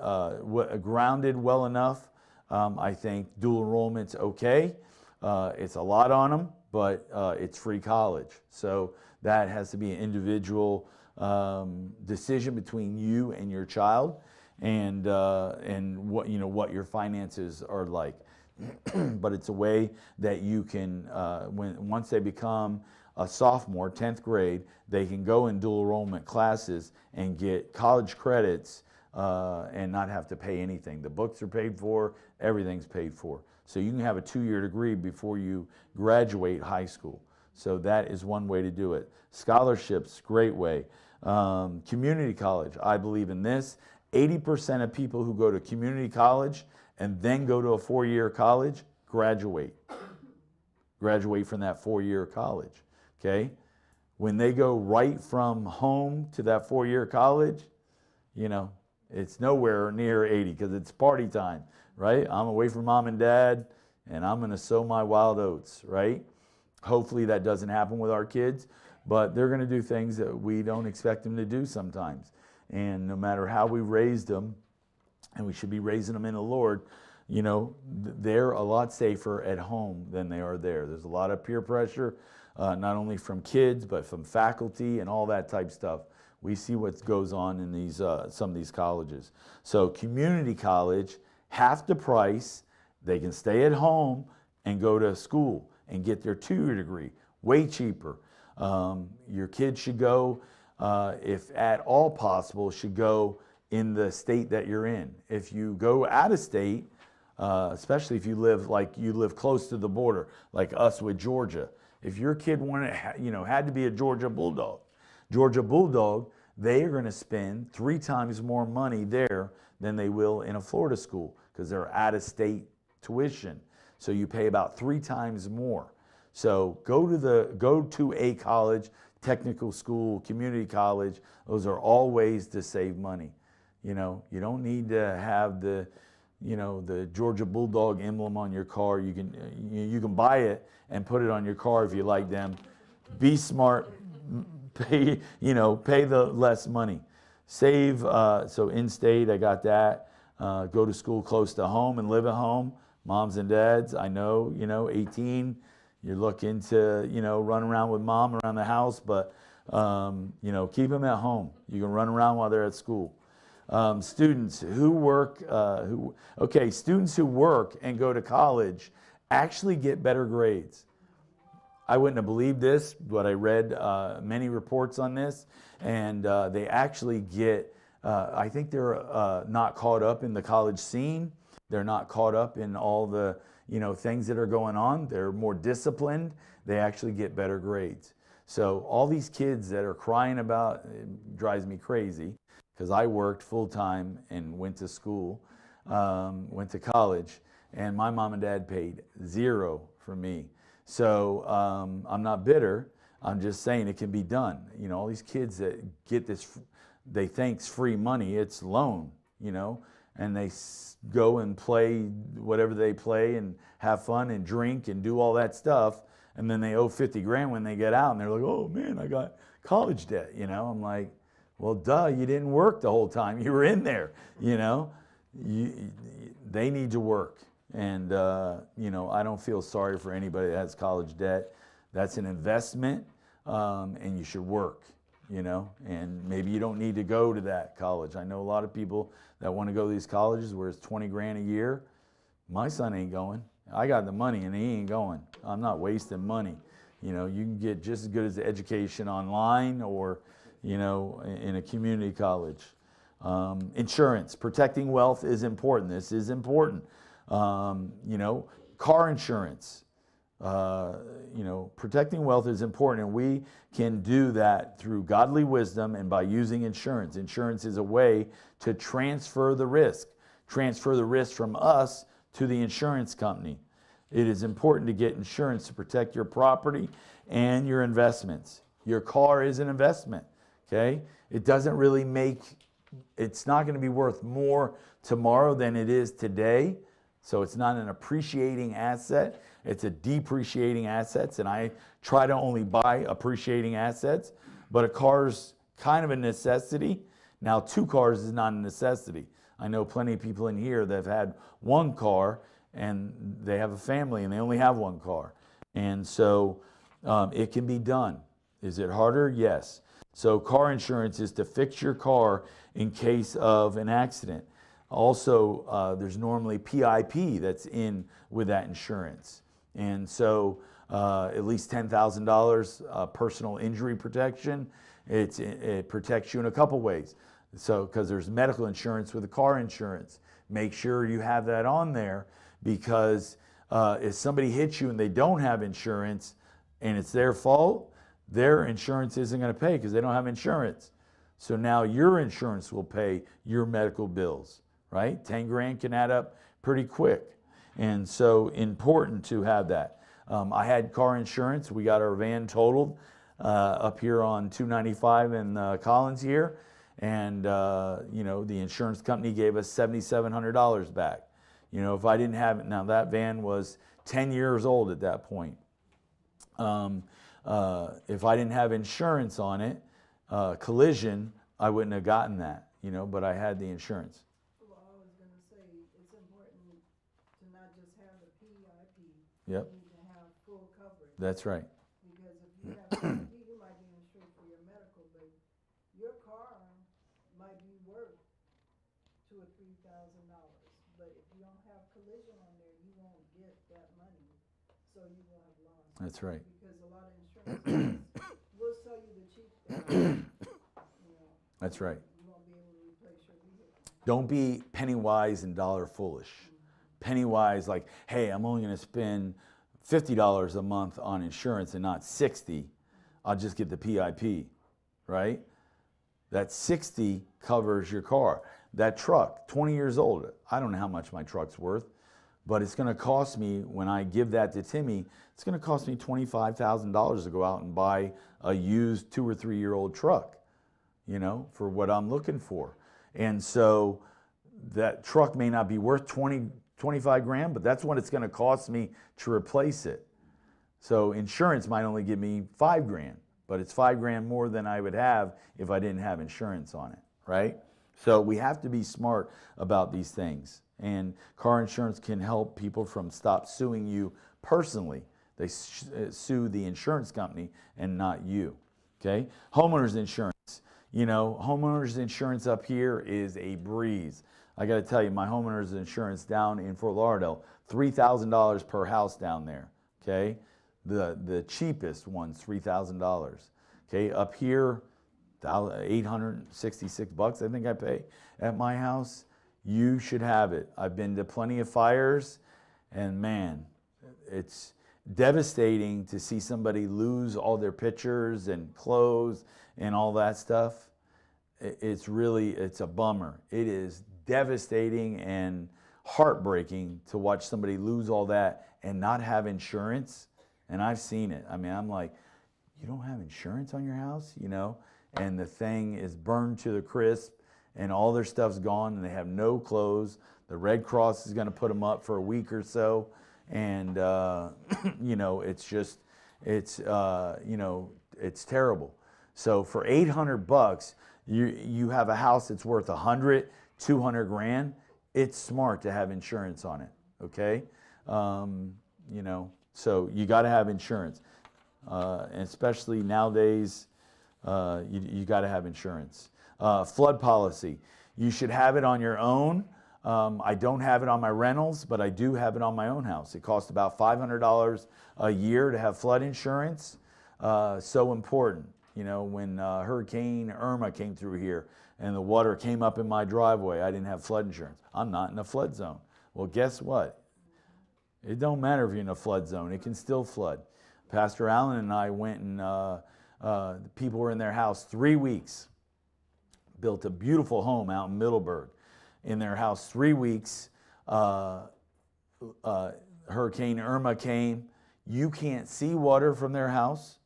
grounded well enough, um, I think dual enrollment's okay. Uh, it's a lot on them, but it's free college. So that has to be an individual um, decision between you and your child and, and what, you know, what your finances are like. but it's a way that you can, uh, when once they become a sophomore, 10th grade, they can go in dual enrollment classes and get college credits uh, and not have to pay anything. The books are paid for, everything's paid for. So you can have a two-year degree before you graduate high school. So that is one way to do it. Scholarships, great way. Um, community college, I believe in this. 80% of people who go to community college and then go to a four year college, graduate. graduate from that four year college. Okay? When they go right from home to that four year college, you know, it's nowhere near 80 because it's party time, right? I'm away from mom and dad and I'm going to sow my wild oats, right? Hopefully that doesn't happen with our kids, but they're going to do things that we don't expect them to do sometimes. And no matter how we raised them, and we should be raising them in the Lord, you know, they're a lot safer at home than they are there. There's a lot of peer pressure, uh, not only from kids, but from faculty and all that type stuff. We see what goes on in these, uh, some of these colleges. So community college, half the price, they can stay at home and go to school and get their two-year degree, way cheaper. Um, your kids should go, uh, if at all possible, should go in the state that you're in. If you go out of state, uh, especially if you live like you live close to the border, like us with Georgia, if your kid wanted, you know, had to be a Georgia Bulldog, Georgia Bulldog, they are going to spend three times more money there than they will in a Florida school because they're out of state tuition. So you pay about three times more. So go to the go to a college, technical school, community college. Those are all ways to save money. You know, you don't need to have the, you know, the Georgia Bulldog emblem on your car. You can, you can buy it and put it on your car if you like them. Be smart, pay, you know, pay the less money. Save, uh, so in-state, I got that. Uh, go to school close to home and live at home. Moms and dads, I know, you know, 18, you're looking to, you know, run around with mom around the house, but, um, you know, keep them at home. You can run around while they're at school. Um, students who work, uh, who, okay, students who work and go to college actually get better grades. I wouldn't have believed this, but I read uh, many reports on this, and uh, they actually get, uh, I think they're uh, not caught up in the college scene. They're not caught up in all the, you know, things that are going on. They're more disciplined. They actually get better grades. So all these kids that are crying about, drives me crazy because I worked full time and went to school, um, went to college, and my mom and dad paid zero for me. So um, I'm not bitter. I'm just saying it can be done. You know, all these kids that get this, they think it's free money, it's loan, you know, and they go and play whatever they play and have fun and drink and do all that stuff. And then they owe 50 grand when they get out and they're like, oh man, I got college debt. You know, I'm like, well, duh, you didn't work the whole time. You were in there, you know. You, they need to work. And, uh, you know, I don't feel sorry for anybody that has college debt. That's an investment, um, and you should work, you know. And maybe you don't need to go to that college. I know a lot of people that want to go to these colleges where it's 20 grand a year. My son ain't going. I got the money and he ain't going. I'm not wasting money. You know, you can get just as good as education online or, you know, in a community college. Um, insurance, protecting wealth is important. This is important. Um, you know, car insurance. Uh, you know, protecting wealth is important, and we can do that through godly wisdom and by using insurance. Insurance is a way to transfer the risk, transfer the risk from us to the insurance company. It is important to get insurance to protect your property and your investments. Your car is an investment, okay? It doesn't really make, it's not going to be worth more tomorrow than it is today. So it's not an appreciating asset, it's a depreciating assets. And I try to only buy appreciating assets, but a car's kind of a necessity. Now, two cars is not a necessity. I know plenty of people in here that have had one car and they have a family and they only have one car. And so um, it can be done. Is it harder? Yes. So, car insurance is to fix your car in case of an accident. Also, uh, there's normally PIP that's in with that insurance. And so, uh, at least $10,000 uh, personal injury protection. It's, it protects you in a couple ways. So, because there's medical insurance with the car insurance, make sure you have that on there because uh, if somebody hits you and they don't have insurance and it's their fault, their insurance isn't going to pay because they don't have insurance. So now your insurance will pay your medical bills right? 10 grand can add up pretty quick. And so important to have that. Um, I had car insurance. We got our van totaled uh, up here on 295 in uh, Collins here. And, uh, you know, the insurance company gave us $7,700 back. You know, if I didn't have it, now that van was 10 years old at that point. Um, uh, if I didn't have insurance on it, uh, collision, I wouldn't have gotten that, you know, but I had the insurance. Yep. You need to have full coverage. That's right. Because if you have, you might be insured for your medical, but your car might be worth two or three thousand dollars. But if you don't have collision on there, you won't get that money, so you will have lost. That's right. Because a lot of insurance will sell you the cheap thing, you know. That's right. You won't be able to replace your vehicle. Don't be penny wise and dollar foolish penny wise, like, hey, I'm only going to spend $50 a month on insurance and not 60, I'll just get the PIP, right? That 60 covers your car. That truck, 20 years old, I don't know how much my truck's worth, but it's going to cost me, when I give that to Timmy, it's going to cost me $25,000 to go out and buy a used two or three year old truck, you know, for what I'm looking for. And so that truck may not be worth 20, 25 grand, but that's what it's going to cost me to replace it. So insurance might only give me five grand, but it's five grand more than I would have if I didn't have insurance on it, right? So we have to be smart about these things. And car insurance can help people from stop suing you personally. They uh, sue the insurance company and not you. Okay? Homeowners insurance. You know, homeowners insurance up here is a breeze. I got to tell you, my homeowner's insurance down in Fort Lauderdale, $3,000 per house down there. Okay. The, the cheapest one's $3,000. Okay. Up here, 866 bucks, I think I pay at my house. You should have it. I've been to plenty of fires, and man, it's devastating to see somebody lose all their pictures and clothes and all that stuff. It's really, it's a bummer. It is devastating and heartbreaking to watch somebody lose all that and not have insurance. And I've seen it. I mean, I'm like, you don't have insurance on your house, you know? And the thing is burned to the crisp and all their stuff's gone and they have no clothes. The Red Cross is going to put them up for a week or so. And, uh, you know, it's just, it's, uh, you know, it's terrible. So for 800 bucks, you, you have a house that's worth 100 200 grand, it's smart to have insurance on it, okay? Um, you know, so you got to have insurance. Uh, and especially nowadays, uh, you, you got to have insurance. Uh, flood policy, you should have it on your own. Um, I don't have it on my rentals, but I do have it on my own house. It costs about $500 a year to have flood insurance. Uh, so important. You know, when uh, Hurricane Irma came through here and the water came up in my driveway, I didn't have flood insurance. I'm not in a flood zone. Well, guess what? It don't matter if you're in a flood zone; it can still flood. Pastor Allen and I went and uh, uh, people were in their house three weeks. Built a beautiful home out in Middleburg. In their house three weeks. Uh, uh Hurricane Irma came. You can't see water from their house.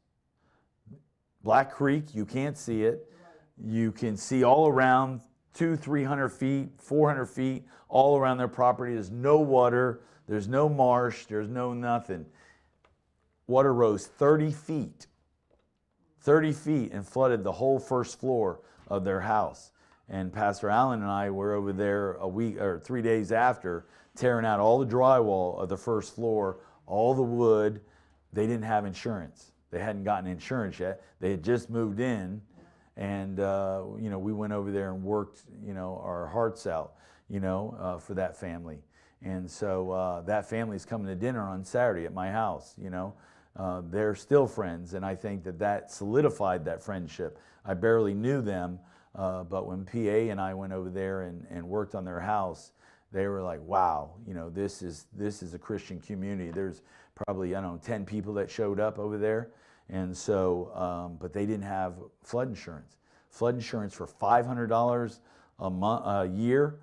Black Creek, you can't see it. You can see all around two, 300 feet, 400 feet, all around their property. There's no water, there's no marsh, there's no nothing. Water rose 30 feet, 30 feet, and flooded the whole first floor of their house. And Pastor Allen and I were over there a week or three days after, tearing out all the drywall of the first floor, all the wood. They didn't have insurance. They hadn't gotten insurance yet. They had just moved in, and uh, you know we went over there and worked you know our hearts out you know uh, for that family. And so uh, that family is coming to dinner on Saturday at my house. You know, uh, they're still friends, and I think that that solidified that friendship. I barely knew them, uh, but when PA and I went over there and, and worked on their house, they were like, "Wow, you know, this is this is a Christian community." There's probably I don't know 10 people that showed up over there, and so, um, but they didn't have flood insurance. Flood insurance for $500 a month, a year,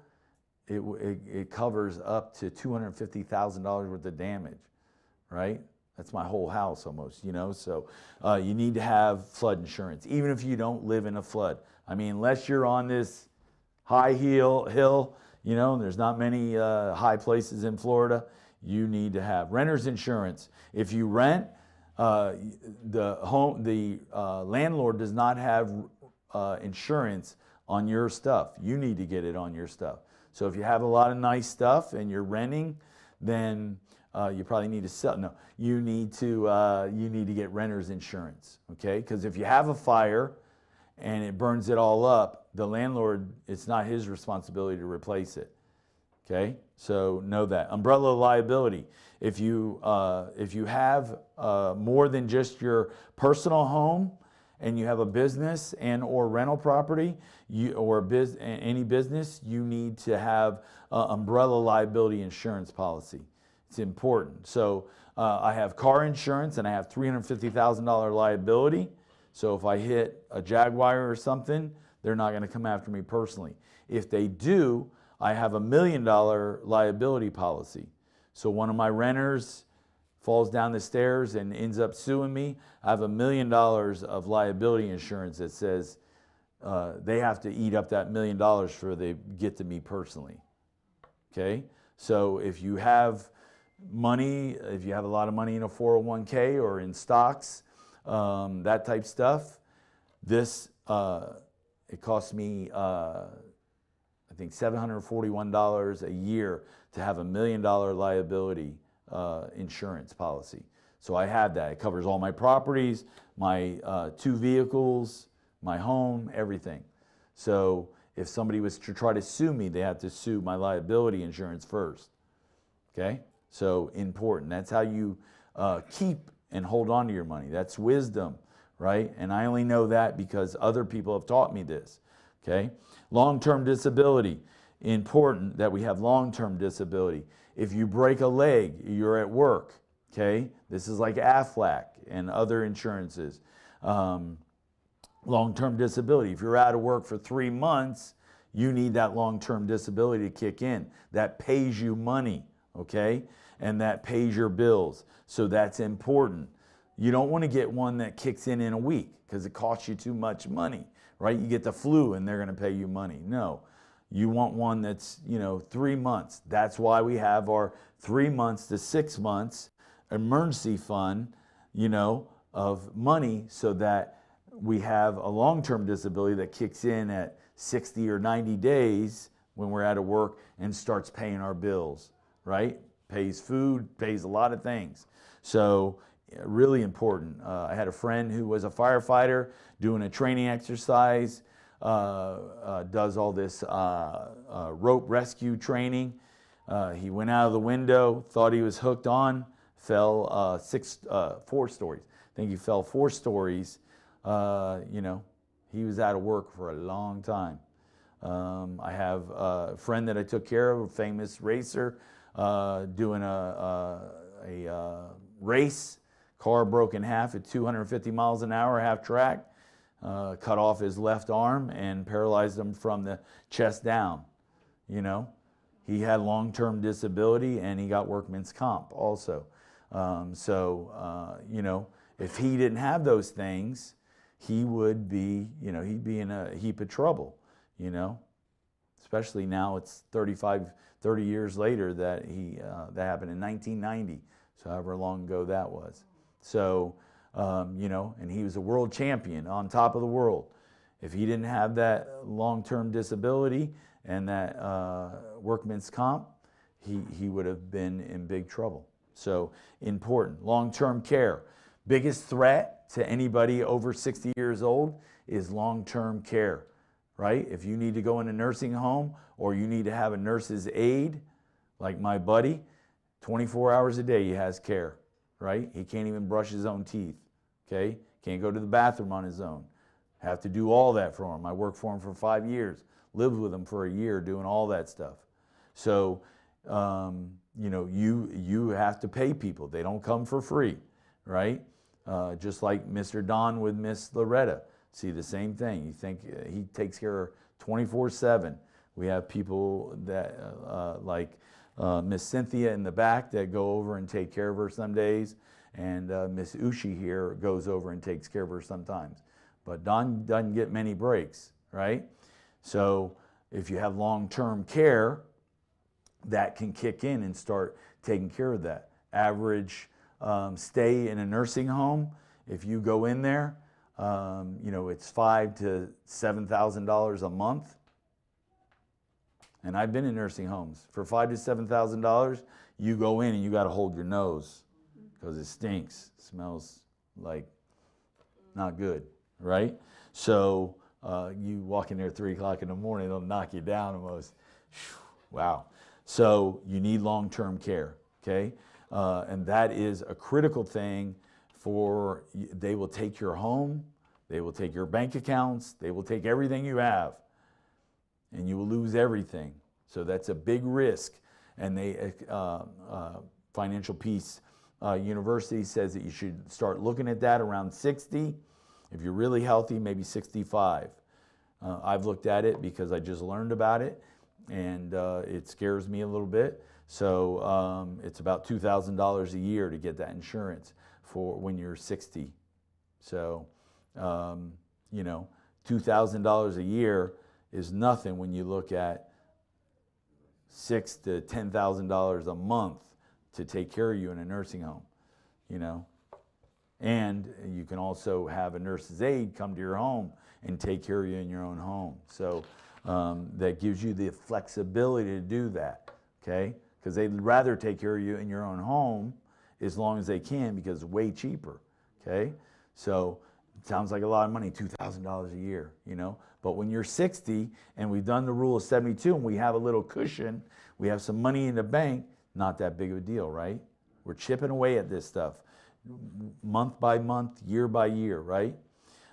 it, it, it covers up to $250,000 worth of damage, right? That's my whole house almost, you know. So uh, you need to have flood insurance, even if you don't live in a flood. I mean, unless you're on this high hill, hill, you know, there's not many uh, high places in Florida. You need to have renter's insurance. If you rent, the home, the uh, landlord does not have uh, insurance on your stuff. You need to get it on your stuff. So if you have a lot of nice stuff and you're renting, then uh, you probably need to sell. No, you need to uh, you need to get renter's insurance. Okay, because if you have a fire and it burns it all up, the landlord it's not his responsibility to replace it. Okay, so know that umbrella liability. If you uh, if you have uh, more than just your personal home and you have a business and or rental property you, or biz, any business, you need to have an umbrella liability insurance policy. It's important. So uh, I have car insurance and I have $350,000 liability. So if I hit a Jaguar or something, they're not going to come after me personally. If they do, I have a million dollar liability policy. So one of my renters falls down the stairs and ends up suing me, I have a million dollars of liability insurance that says uh, they have to eat up that million dollars for they get to me personally. Okay? So if you have money, if you have a lot of money in a 401k or in stocks, um, that type stuff, this, uh, it costs me, uh, I think, $741 a year to have a million dollar liability uh, insurance policy. So I have that. It covers all my properties, my uh, two vehicles, my home, everything. So if somebody was to try to sue me, they have to sue my liability insurance first. Okay? So important. That's how you uh, keep and hold on to your money. That's wisdom, right? And I only know that because other people have taught me this. Okay? Long term disability. Important that we have long term disability. If you break a leg, you're at work, okay? This is like AFLAC and other insurances. Um, long term disability. If you're out of work for three months, you need that long term disability to kick in. That pays you money, okay? And that pays your bills. So that's important. You don't want to get one that kicks in in a week because it costs you too much money, right? You get the flu and they're going to pay you money. No. You want one that's, you know, three months. That's why we have our three months to six months emergency fund, you know, of money so that we have a long term disability that kicks in at 60 or 90 days when we're out of work and starts paying our bills, right? Pays food, pays a lot of things. So, really important. Uh, I had a friend who was a firefighter doing a training exercise does all this uh, uh, rope rescue training. Uh, he went out of the window, thought he was hooked on, fell uh, six, uh, four stories. I think he fell four stories. Uh, you know, he was out of work for a long time. Um, I have a friend that I took care of, a famous racer, uh, doing a, a, a uh, race. Car broke in half at 250 miles an hour, half track. Uh, cut off his left arm and paralyzed him from the chest down. You know, he had long-term disability and he got workman's comp also. Um, so uh, you know, if he didn't have those things, he would be, you know, he'd be in a heap of trouble. You know, especially now it's 35, 30 years later that he uh, that happened in 1990. So however long ago that was. So um, you know, and he was a world champion on top of the world. If he didn't have that long-term disability and that uh, workman's comp, he, he would have been in big trouble. So important. Long-term care. Biggest threat to anybody over 60 years old is long-term care, right? If you need to go in a nursing home or you need to have a nurse's aide, like my buddy, 24 hours a day he has care, right? He can't even brush his own teeth, okay? Can't go to the bathroom on his own. Have to do all that for him. I worked for him for five years, lived with him for a year doing all that stuff. So, um, you know, you, you have to pay people. They don't come for free, right? Uh, just like Mr. Don with Miss Loretta. See the same thing. You think uh, he takes care of 24 7. We have people that, uh, like uh, Miss Cynthia in the back, that go over and take care of her some days. And uh, Miss Ushi here goes over and takes care of her sometimes. But Don doesn't get many breaks, right? So if you have long term care, that can kick in and start taking care of that. Average um, stay in a nursing home, if you go in there, um, you know, it's five to seven thousand dollars a month. And I've been in nursing homes for five to seven thousand dollars. You go in and you got to hold your nose because it stinks, smells like not good, right? So uh, you walk in there at three o'clock in the morning, they'll knock you down almost. Wow. So you need long-term care, okay? Uh, and that is a critical thing for, they will take your home, they will take your bank accounts, they will take everything you have, and you will lose everything. So that's a big risk. And they, uh, uh, Financial Peace uh, University says that you should start looking at that around 60. If you're really healthy, maybe 65. Uh, I've looked at it because I just learned about it, and uh, it scares me a little bit. So um, it's about $2,000 a year to get that insurance for when you're 60. So, um, you know, $2,000 a year is nothing when you look at six to $10,000 a month to take care of you in a nursing home, you know. And you can also have a nurse's aide come to your home and take care of you in your own home. So um, that gives you the flexibility to do that, okay? Because they'd rather take care of you in your own home as long as they can because it's way cheaper, okay? So sounds like a lot of money, $2,000 a year, you know? But when you're 60 and we've done the rule of 72 and we have a little cushion, we have some money in the bank, not that big of a deal, right? We're chipping away at this stuff month by month, year by year, right?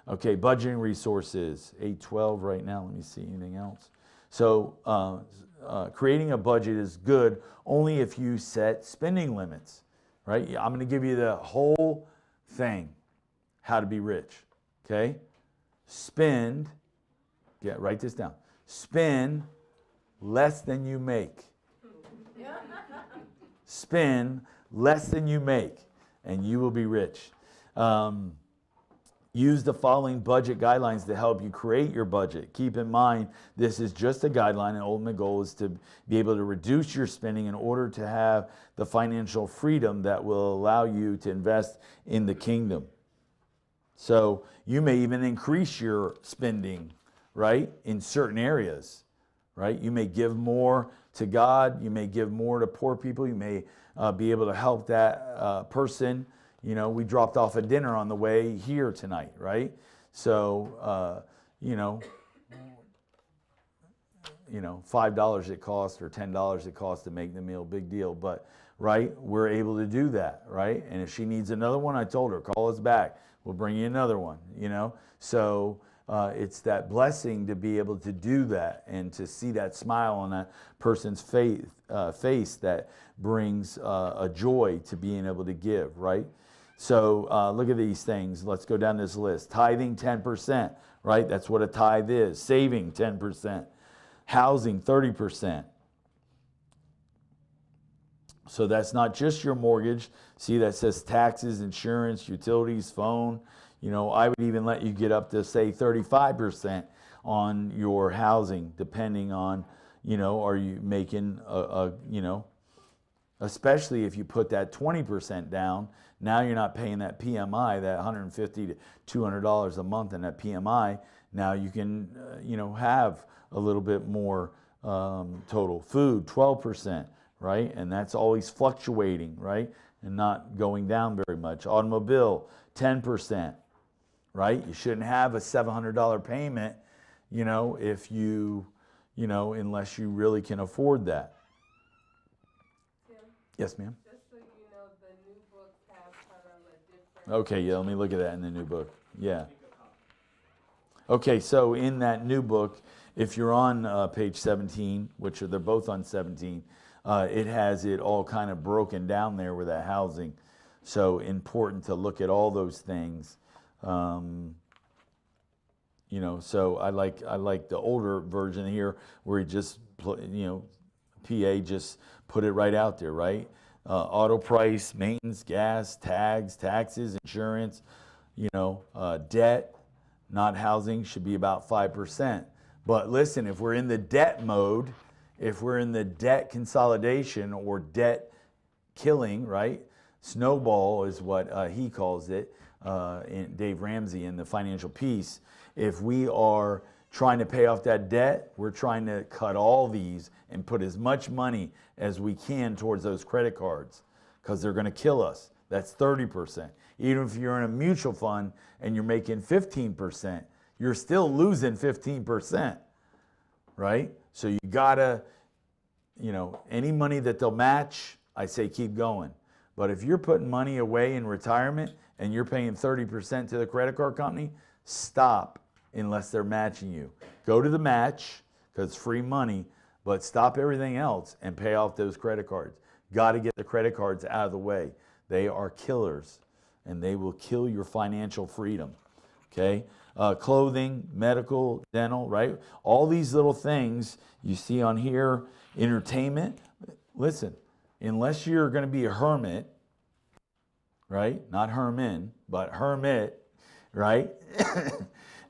Okay, budgeting resources, 812 right now. Let me see anything else. So, uh, uh, creating a budget is good only if you set spending limits, right? I'm going to give you the whole thing how to be rich, okay? Spend, yeah, write this down. Spend less than you make. Spend less than you make, and you will be rich. Um, use the following budget guidelines to help you create your budget. Keep in mind, this is just a guideline, and ultimate goal is to be able to reduce your spending in order to have the financial freedom that will allow you to invest in the kingdom. So you may even increase your spending, right, in certain areas, right? You may give more to God, you may give more to poor people, you may uh, be able to help that uh, person. You know, we dropped off a dinner on the way here tonight, right? So, uh, you know, you know, five dollars it cost or ten dollars it cost to make the meal, big deal. But right, we're able to do that, right? And if she needs another one, I told her, call us back. We'll bring you another one, you know? So uh, it's that blessing to be able to do that and to see that smile on that person's faith, uh, face that brings uh, a joy to being able to give, right? So uh, look at these things. Let's go down this list. Tithing 10%, right? That's what a tithe is. Saving 10%. Housing 30%. So that's not just your mortgage. See, that says taxes, insurance, utilities, phone. You know, I would even let you get up to say 35% on your housing, depending on, you know, are you making a, a you know, especially if you put that 20% down. Now you're not paying that PMI, that 150 to 200 dollars a month in that PMI. Now you can, uh, you know, have a little bit more um, total. Food, 12%, right? And that's always fluctuating, right? And not going down very much. Automobile, 10%, right? You shouldn't have a $700 payment, you know, if you, you know, unless you really can afford that. Tim, Yes, ma'am. just so you know, the new books have kind of a different. Okay, yeah, let me look at that in the new book. Yeah. Okay, so in that new book, if you're on uh, page 17, which are, they're both on 17, uh, it has it all kind of broken down there with that housing. So important to look at all those things. Um, you know, so I like I like the older version here where he just you know, PA just put it right out there, right? Uh, auto price, maintenance, gas, tags, taxes, insurance, you know, uh, debt, not housing should be about five percent. But listen, if we're in the debt mode, if we're in the debt consolidation or debt killing, right? Snowball is what uh, he calls it, uh, Dave Ramsey in the Financial Peace. If we are trying to pay off that debt, we're trying to cut all these and put as much money as we can towards those credit cards because they're going to kill us. That's 30%. Even if you're in a mutual fund and you're making 15%, you're still losing 15%, right? So you got to you know, any money that they'll match, I say keep going. But if you're putting money away in retirement and you're paying 30% to the credit card company, stop unless they're matching you. Go to the match because it's free money, but stop everything else and pay off those credit cards. Got to get the credit cards out of the way. They are killers and they will kill your financial freedom. Okay? Uh, clothing, medical, dental, right? All these little things you see on here, entertainment. Listen, unless you're going to be a hermit, right? Not Herman, but hermit, right?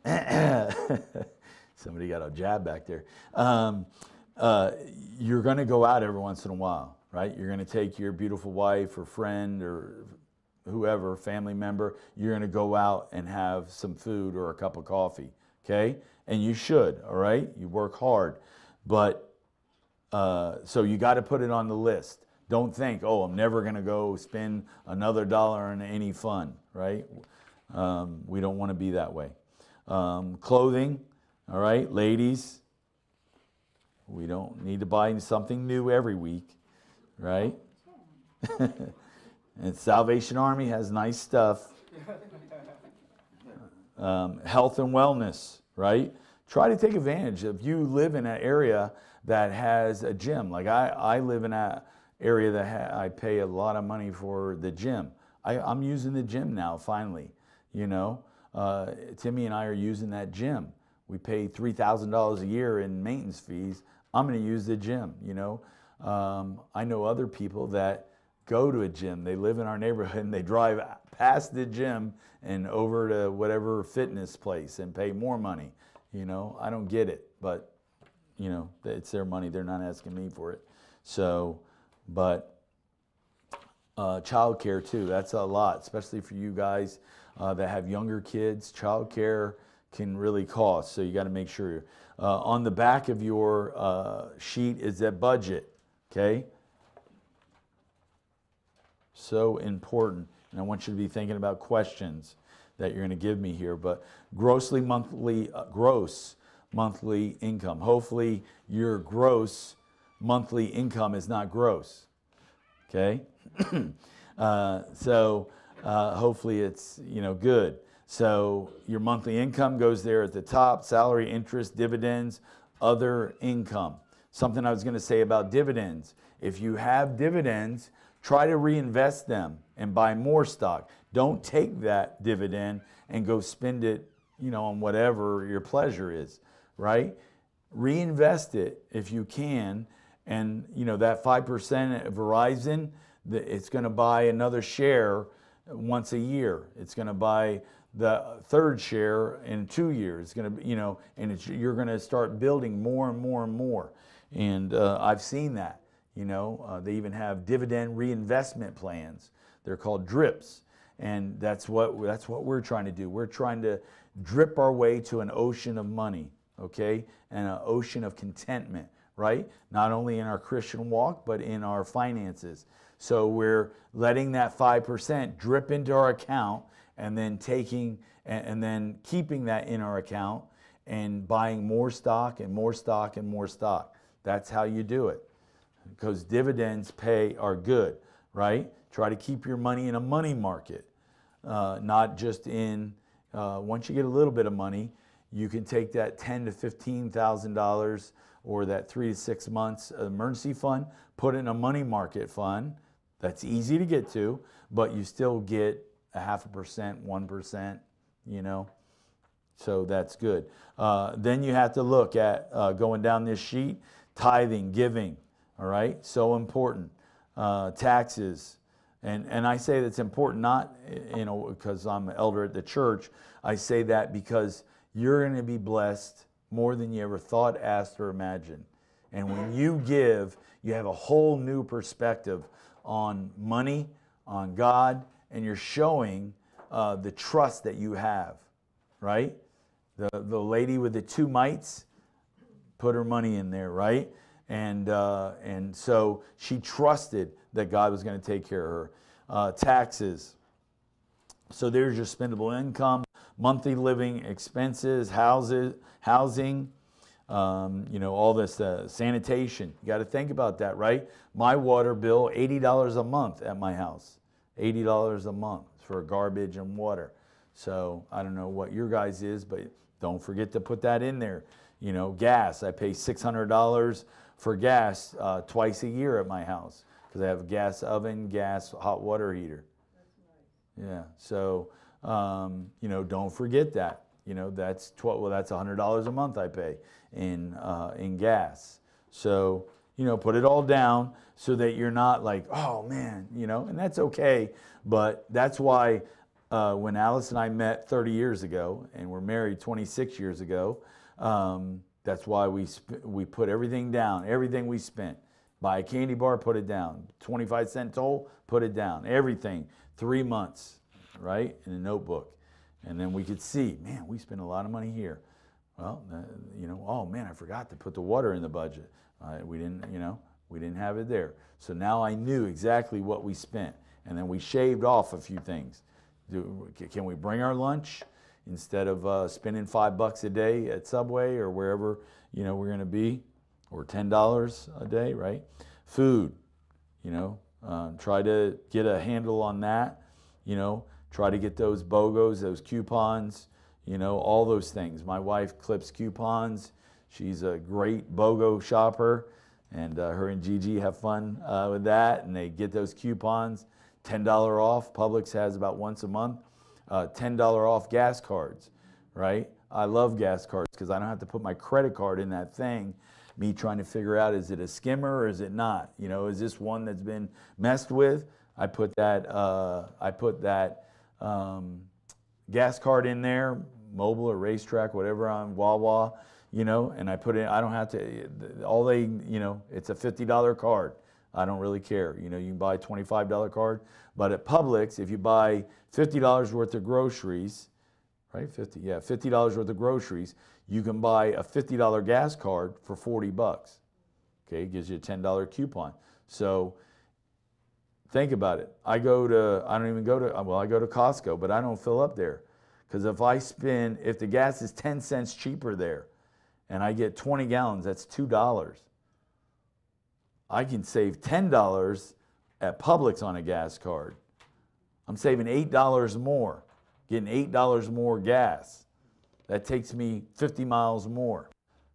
Somebody got a jab back there. Um, uh, you're going to go out every once in a while, right? You're going to take your beautiful wife or friend or whoever, family member, you're going to go out and have some food or a cup of coffee, okay? And you should, all right? You work hard. But uh, so you got to put it on the list. Don't think, oh, I'm never going to go spend another dollar on any fun, right? Um, we don't want to be that way. Um, clothing, all right, ladies, we don't need to buy something new every week, right? and Salvation Army has nice stuff. Um, health and wellness, right? Try to take advantage. If you live in an area that has a gym, like I, I live in an area that ha- I pay a lot of money for the gym. I, I'm using the gym now, finally. You know, uh, Timmy and I are using that gym. We pay $3,000 a year in maintenance fees. I'm going to use the gym, you know. Um, I know other people that go to a gym. They live in our neighborhood and they drive past the gym and over to whatever fitness place and pay more money. You know, I don't get it, but you know, it's their money. They're not asking me for it. So, but uh, childcare too. That's a lot, especially for you guys uh, that have younger kids. Childcare can really cost, so you got to make sure. Uh, on the back of your uh, sheet is that budget. Okay. So important, and I want you to be thinking about questions that you're going to give me here. But grossly monthly, uh, gross monthly income. Hopefully, your gross monthly income is not gross. Okay? uh, so, uh, hopefully, it's you know good. So, your monthly income goes there at the top salary, interest, dividends, other income. Something I was going to say about dividends. If you have dividends, try to reinvest them and buy more stock. Don't take that dividend and go spend it, you know, on whatever your pleasure is, right? Reinvest it if you can. And, you know, that 5% at Verizon, it's going to buy another share once a year. It's going to buy the third share in two years. It's going to, you know, and you're going to start building more and more and more. And uh, I've seen that. You know, uh, they even have dividend reinvestment plans. They're called drips, and that's what that's what we're trying to do. We're trying to drip our way to an ocean of money, okay, and an ocean of contentment, right? Not only in our Christian walk, but in our finances. So we're letting that five percent drip into our account, and then taking and, then keeping that in our account and buying more stock and more stock and more stock. That's how you do it because dividends pay are good, right? Try to keep your money in a money market, uh, not just in. Uh, once you get a little bit of money, you can take that ten to fifteen thousand dollars or that three to six months emergency fund, put it in a money market fund. That's easy to get to, but you still get a half a percent, one percent, you know. So that's good. Uh, then you have to look at uh, going down this sheet, tithing, giving all right? So important. Uh, taxes. And, and I say that's important not, you know, because I'm an elder at the church. I say that because you're going to be blessed more than you ever thought, asked, or imagined. And when you give, you have a whole new perspective on money, on God, and you're showing uh, the trust that you have, right? The, the lady with the two mites put her money in there, right? And, uh, and so she trusted that God was going to take care of her. Uh, taxes. So there's your spendable income, monthly living expenses, houses, housing, um, you know, all this uh, sanitation. You got to think about that, right? My water bill, $80 a month at my house. $80 a month for garbage and water. So I don't know what your guys is, but don't forget to put that in there. You know, gas, I pay $600 for gas uh, twice a year at my house because I have a gas oven, gas hot water heater. Nice. Yeah. So um, you know, don't forget that. You know, that's twelve. Well, that's hundred dollars a month I pay in uh, in gas. So you know, put it all down so that you're not like, oh man, you know, and that's okay. But that's why uh, when Alice and I met 30 years ago and we're married 26 years ago. Um, that's why we, we put everything down, everything we spent. Buy a candy bar, put it down. 25 cent toll, put it down. Everything. Three months, right? In a notebook. And then we could see, man, we spend a lot of money here. Well, uh, you know, oh man, I forgot to put the water in the budget. Uh, we didn't, you know, we didn't have it there. So now I knew exactly what we spent. And then we shaved off a few things. Do, can we bring our lunch? instead of uh, spending five bucks a day at Subway or wherever you know we're going to be, or ten dollars a day, right? Food, you know, uh, try to get a handle on that. You know, try to get those BOGOs, those coupons, you know, all those things. My wife clips coupons. She's a great BOGO shopper, and uh, her and Gigi have fun uh, with that, and they get those coupons. $10 off. Publix has about once a month uh, $10 off gas cards, right? I love gas cards because I don't have to put my credit card in that thing. Me trying to figure out is it a skimmer or is it not? You know, is this one that's been messed with? I put that uh, I put that um, gas card in there, Mobil or RaceTrac, whatever on Wawa, you know, and I put it. I don't have to. All they, you know, it's a fifty dollar card. I don't really care. You know, you can buy a $25 card, but at Publix, if you buy $50 worth of groceries, right? 50, yeah, $50 worth of groceries, you can buy a $50 gas card for 40 bucks. Okay, it gives you a $10 coupon. So think about it. I go to, I don't even go to, well, I go to Costco, but I don't fill up there. Because if I spend, if the gas is 10 cents cheaper there, and I get 20 gallons, that's $2. I can save $10 at Publix on a gas card. I'm saving $8 more, getting $8 more gas. That takes me 50 miles more.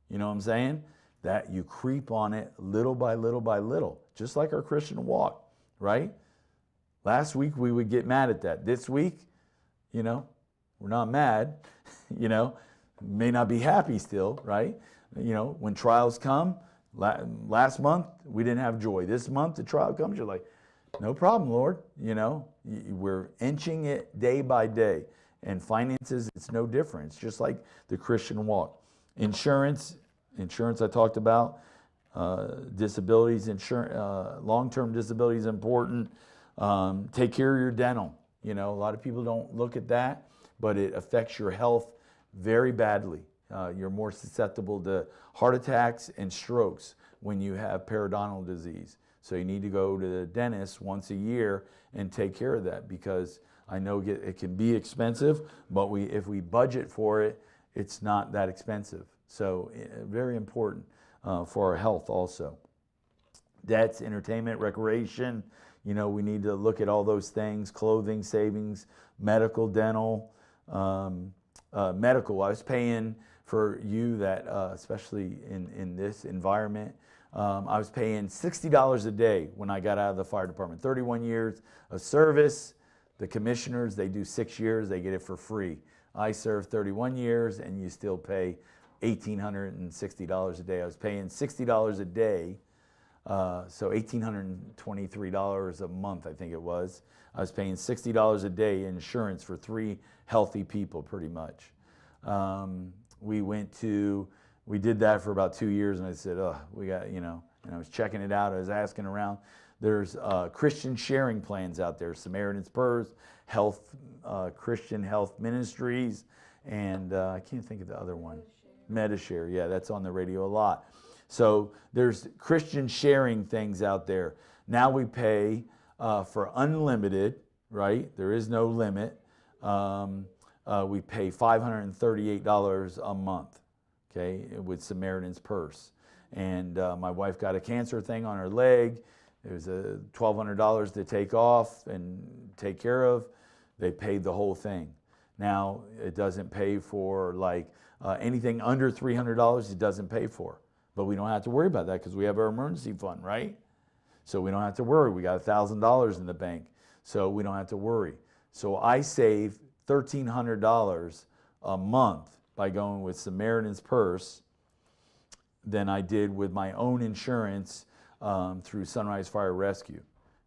You know what I'm saying? That you creep on it little by little by little, just like our Christian walk, right? Last week we would get mad at that. This week, you know, we're not mad, you know, may not be happy still, right? You know, when trials come, last month we didn't have joy. This month the trial comes, you're like, no problem, Lord. You know, we're inching it day by day. And finances, it's no different. It's just like the Christian walk. Insurance, insurance I talked about. Uh, disabilities, insurance, uh, long-term disability is important. Um, take care of your dental. You know, a lot of people don't look at that, but it affects your health very badly. Uh, you're more susceptible to heart attacks and strokes when you have periodontal disease. So you need to go to the dentist once a year and take care of that because I know it can be expensive, but we, if we budget for it, it's not that expensive. So eh, very important uh, for our health also. Debts, entertainment, recreation, you know, we need to look at all those things, clothing, savings, medical, dental, um, uh, medical. I was paying for you that, uh, especially in, in this environment, um, I was paying $60 a day when I got out of the fire department. 31 years of service. The commissioners, they do six years, they get it for free. I served 31 years and you still pay $1,860 a day. I was paying $60 a day, uh, so $1,823 a month, I think it was. I was paying $60 a day in insurance for three healthy people, pretty much. Um, we went to we did that for about two years, and I said, "Oh, we got you know." And I was checking it out. I was asking around. There's uh, Christian sharing plans out there. Samaritan's Purse, Health uh, Christian Health Ministries, and uh, I can't think of the other one. Medi-Share. Yeah, that's on the radio a lot. So there's Christian sharing things out there. Now we pay uh, for unlimited, right? There is no limit. Um, uh, we pay $538 a month okay, with Samaritan's Purse. And uh, my wife got a cancer thing on her leg. It was a $1,200 to take off and take care of. They paid the whole thing. Now, it doesn't pay for like uh, anything under $300, it doesn't pay for. But we don't have to worry about that because we have our emergency fund, right? So we don't have to worry. We got $1,000 in the bank. So we don't have to worry. So I save $1,300 a month by going with Samaritan's Purse than I did with my own insurance um, through Sunrise Fire Rescue.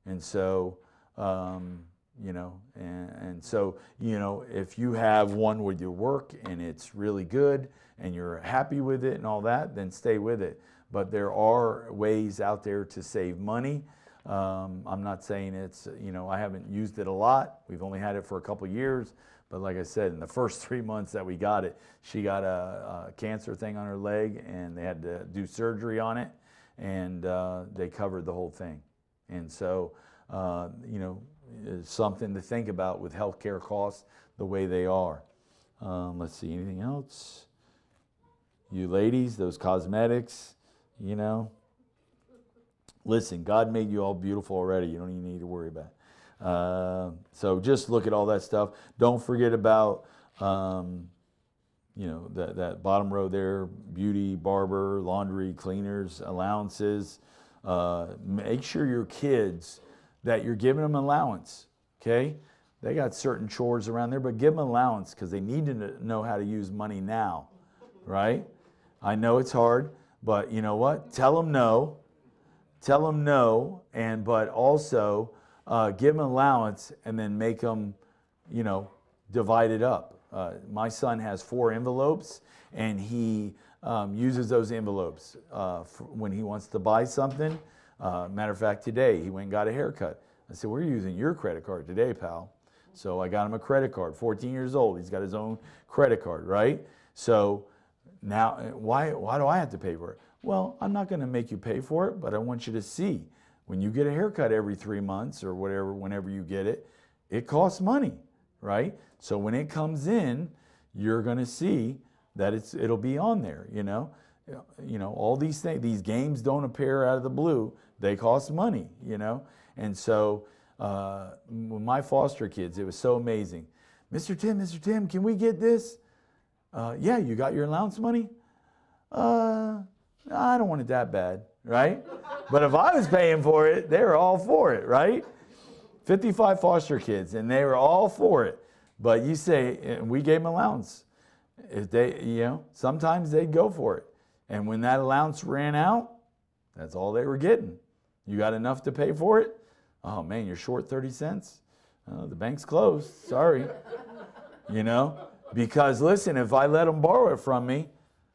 And so, um, you know, and, and, so, you know, if you have one with your work and it's really good and you're happy with it and all that, then stay with it. But there are ways out there to save money. Um, I'm not saying it's, you know, I haven't used it a lot. We've only had it for a couple years, but like I said, in the first three months that we got it, she got a, a cancer thing on her leg and they had to do surgery on it and uh, they covered the whole thing. And so, uh, you know, it's something to think about with healthcare costs the way they are. Um, let's see, anything else? You ladies, those cosmetics, you know. Listen, God made you all beautiful already. You don't even need to worry about it. Uh, so just look at all that stuff. Don't forget about, um, you know, that, that bottom row there, beauty, barber, laundry, cleaners, allowances. Uh, make sure your kids that you're giving them allowance, okay? They got certain chores around there, but give them allowance because they need to know how to use money now, right? I know it's hard, but you know what? Tell them no. Tell them no, and but also uh, give them allowance and then make them, you know, divide it up. Uh, my son has four envelopes and he um, uses those envelopes uh, when he wants to buy something. Uh, matter of fact, today he went and got a haircut. I said, We're using your credit card today, pal. So I got him a credit card, 14 years old. He's got his own credit card, right? So now, why, why do I have to pay for it? Well, I'm not going to make you pay for it, but I want you to see when you get a haircut every three months or whatever, whenever you get it, it costs money, right? So when it comes in, you're going to see that it's it'll be on there. You know, you know all these things. These games don't appear out of the blue. They cost money. You know, and so uh, with my foster kids, it was so amazing. Mr. Tim, Mr. Tim, can we get this? Uh, yeah, you got your allowance money? Uh, I don't want it that bad, right? But if I was paying for it, they were all for it, right? 55 foster kids, and they were all for it. But you say, we gave them allowance. If they, you know, sometimes they'd go for it. And when that allowance ran out, that's all they were getting. You got enough to pay for it? Oh man, you're short 30 cents? Uh, the bank's closed. Sorry. you know? Because listen, if I let them borrow it from me,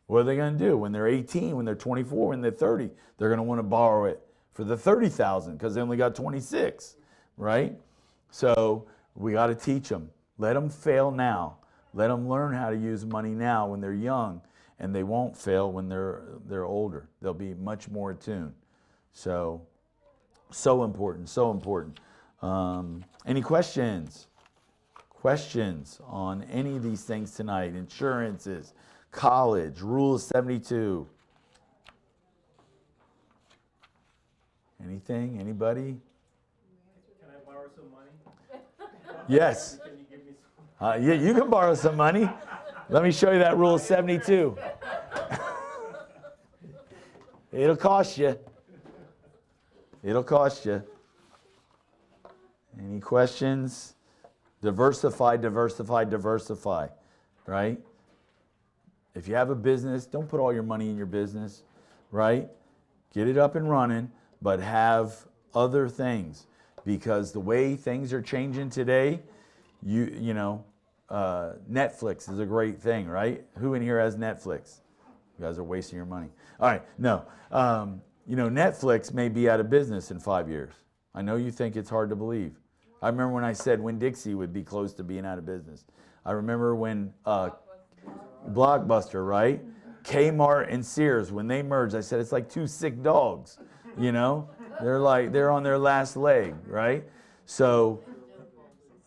what are they going to do when they're 18, when they're 24, when they're 30? They're going to want to borrow it for the 30,000 because they only got 26, right? So we got to teach them. Let them fail now. Let them learn how to use money now when they're young, and they won't fail when they're they're older. They'll be much more attuned. So, so important, so important. Um, any questions? Questions on any of these things tonight? Insurances, college, Rule 72. Anything? Anybody? Can I borrow some money? Yes. Can you give me some? Uh, yeah, you can borrow some money. Let me show you that Rule 72. It'll cost you. It'll cost you. Any questions? Diversify, diversify, diversify, right? If you have a business, don't put all your money in your business, right? Get it up and running, but have other things because the way things are changing today, you you know, uh, Netflix is a great thing, right? Who in here has Netflix? You guys are wasting your money. All right, no. Um, you know, Netflix may be out of business in five years. I know you think it's hard to believe. I remember when I said Winn Dixie would be close to being out of business. I remember when uh, Blockbuster, right? Kmart and Sears, when they merged, I said it's like two sick dogs. You know, they're like they're on their last leg, right? So,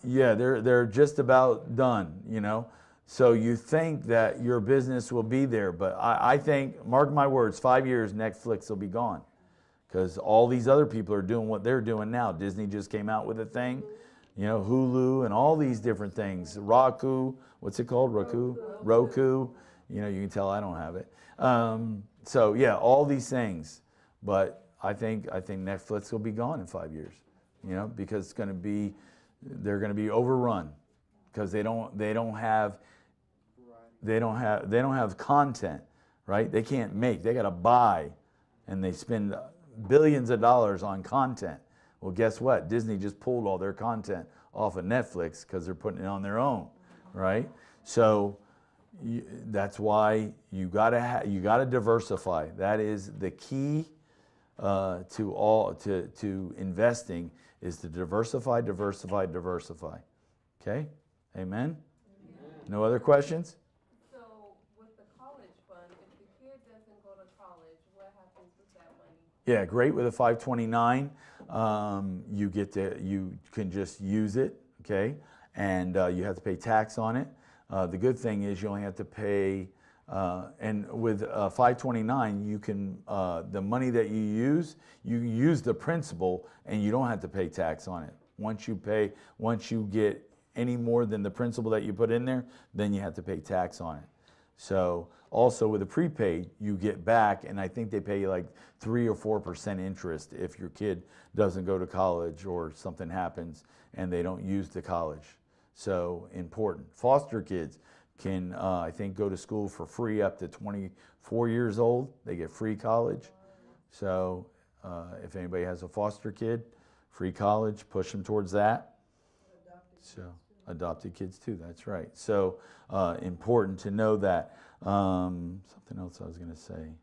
yeah, they're they're just about done. You know, so you think that your business will be there, but I, I think, mark my words, five years, Netflix will be gone, because all these other people are doing what they're doing now. Disney just came out with a thing, you know, Hulu and all these different things. Roku, what's it called? Roku, Roku. You know, you can tell I don't have it. Um, so yeah, all these things, but I think I think Netflix will be gone in five years. You know, because it's going to be they're going to be overrun because they don't they don't have they don't have they don't have content, right? They can't make. They got to buy, and they spend billions of dollars on content. Well, guess what? Disney just pulled all their content off of Netflix because they're putting it on their own, right? So you, that's why you gotta ha- you gotta diversify. That is the key uh, to all to to investing is to diversify, diversify, diversify. Okay, amen. No other questions? So with the college fund, if the kid doesn't go to college, what happens with that money? Yeah, great with a 529. Um, you get to you can just use it, okay, and uh, you have to pay tax on it. Uh, the good thing is you only have to pay, uh, and with uh, 529, you can uh, the money that you use, you use the principal, and you don't have to pay tax on it. Once you pay, once you get any more than the principal that you put in there, then you have to pay tax on it. So also with a prepaid, you get back, and I think they pay you like three or four percent interest if your kid doesn't go to college or something happens and they don't use the college. So important. Foster kids can, uh, I think, go to school for free up to 24 years old. They get free college. So uh, if anybody has a foster kid, free college, push them towards that. So adopted kids too. That's right. So uh, important to know that. Um, something else I was going to say.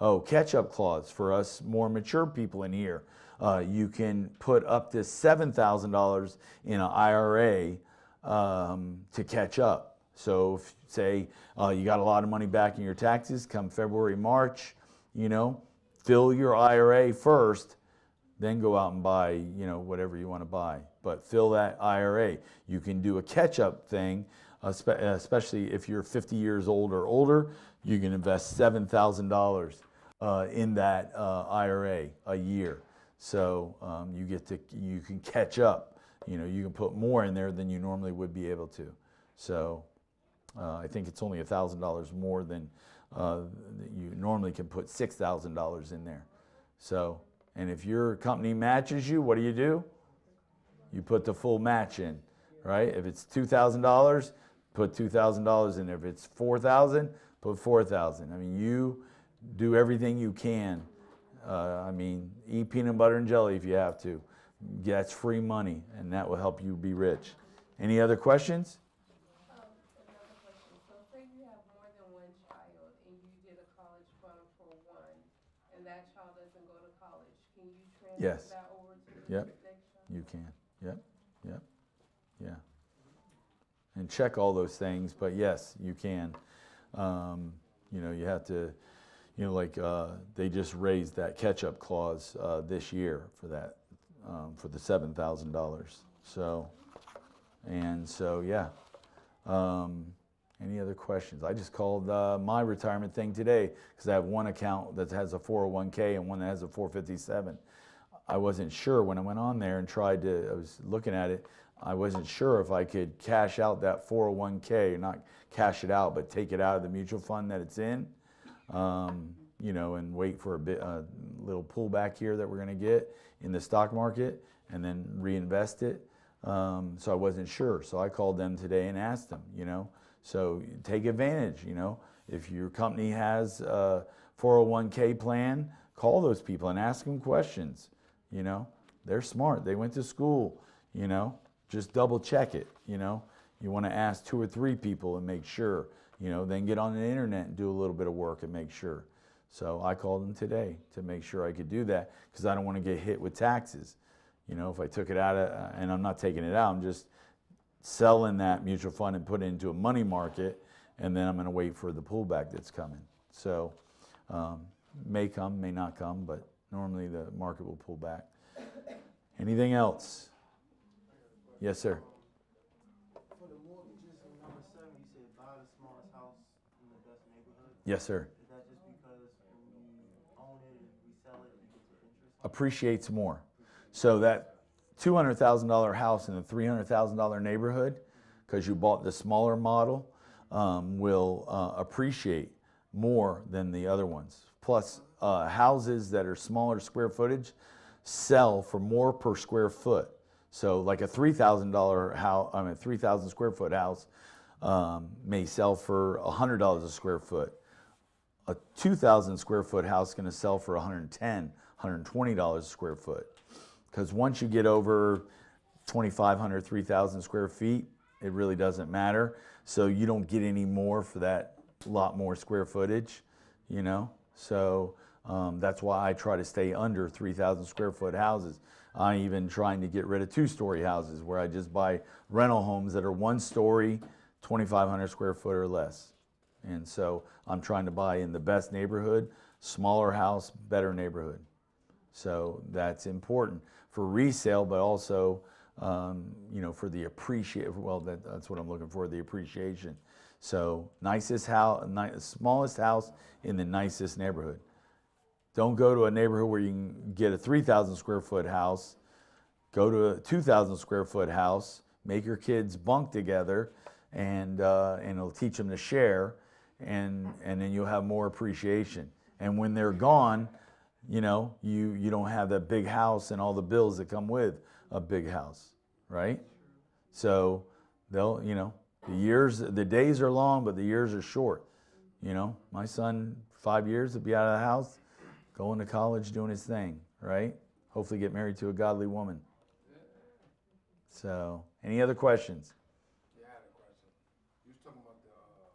Oh, catch-up clause for us more mature people in here. Uh, you can put up to seven thousand dollars in an IRA um, to catch up. So, if, say uh, you got a lot of money back in your taxes come February, March, you know, fill your IRA first, then go out and buy, you know, whatever you want to buy. But fill that IRA. You can do a catch-up thing especially if you're 50 years old or older, you can invest $7,000 uh, in that uh, IRA a year. So um, you get to, you can catch up. You know, you can put more in there than you normally would be able to. So uh, I think it's only $1,000 more than uh, you normally can put $6,000 in there. So, and if your company matches you, what do you do? You put the full match in, right? If it's $2,000, put $2,000 in there. If it's 4,000, put 4,000. I mean, you do everything you can. Uh, I mean, eat peanut butter and jelly if you have to. That's free money, and that will help you be rich. Any other questions? Um, another question, so say you have more than one child and you did a college fund for one, and that child doesn't go to college, can you Yes. transfer that over to the Yep. You can. Yep. Yep. Yeah. And check all those things, but yes, you can. Um, you know, you have to, you know, like uh, they just raised that catch-up clause uh, this year for that, um, for the seven thousand dollars. So, and so yeah. Um, any other questions? I just called uh, my retirement thing today because I have one account that has a 401k and one that has a 457. I wasn't sure when I went on there and tried to, I was looking at it, I wasn't sure if I could cash out that 401k, not cash it out, but take it out of the mutual fund that it's in, um, you know, and wait for a bit, a little pullback here that we're going to get in the stock market and then reinvest it. Um, so I wasn't sure. So I called them today and asked them, you know, so take advantage, you know, if your company has a 401k plan, call those people and ask them questions. You know, they're smart. They went to school. You know, just double check it. You know, you want to ask two or three people and make sure. You know, then get on the internet and do a little bit of work and make sure. So I called them today to make sure I could do that because I don't want to get hit with taxes. You know, if I took it out of, and I'm not taking it out, I'm just selling that mutual fund and put it into a money market, and then I'm going to wait for the pullback that's coming. So, um, may come, may not come, but normally the market will pull back. Anything else? Yes, sir. For the mortgages in number seven, you said buy the smallest house in the best neighborhood. Yes, sir. Is that just because when you own it and it, you get the interest? Appreciates more. So that $200,000 house in the $300,000 neighborhood, because you bought the smaller model, um, will uh, appreciate more than the other ones. Plus, uh, houses that are smaller square footage sell for more per square foot. So, like a three thousand dollar house, I mean, three thousand square foot house um, may sell for hundred dollars a square foot. A two thousand square foot house is going to sell for 110 120 dollars a square foot. Because once you get over 2,500, 3,000 square feet, it really doesn't matter. So you don't get any more for that lot more square footage, you know? So um, that's why I try to stay under 3,000 square foot houses. I'm even trying to get rid of two story houses where I just buy rental homes that are one story, 2,500 square foot or less. And so I'm trying to buy in the best neighborhood, smaller house, better neighborhood. So that's important for resale, but also, um, you know, for the appreciate. Well, that, that's what I'm looking for, the appreciation. So nicest house, ni- smallest house in the nicest neighborhood. Don't go to a neighborhood where you can get a 3,000 square foot house. Go to a 2,000 square foot house. Make your kids bunk together, and uh, and it'll teach them to share, and and then you'll have more appreciation. And when they're gone, you know, you you don't have that big house and all the bills that come with a big house, right? So they'll, you know, the years, the days are long, but the years are short. You know, my son, five years to be out of the house, going to college, doing his thing, right? Hopefully, get married to a godly woman. So, any other questions? Yeah, I had a question. You was talking about the, uh,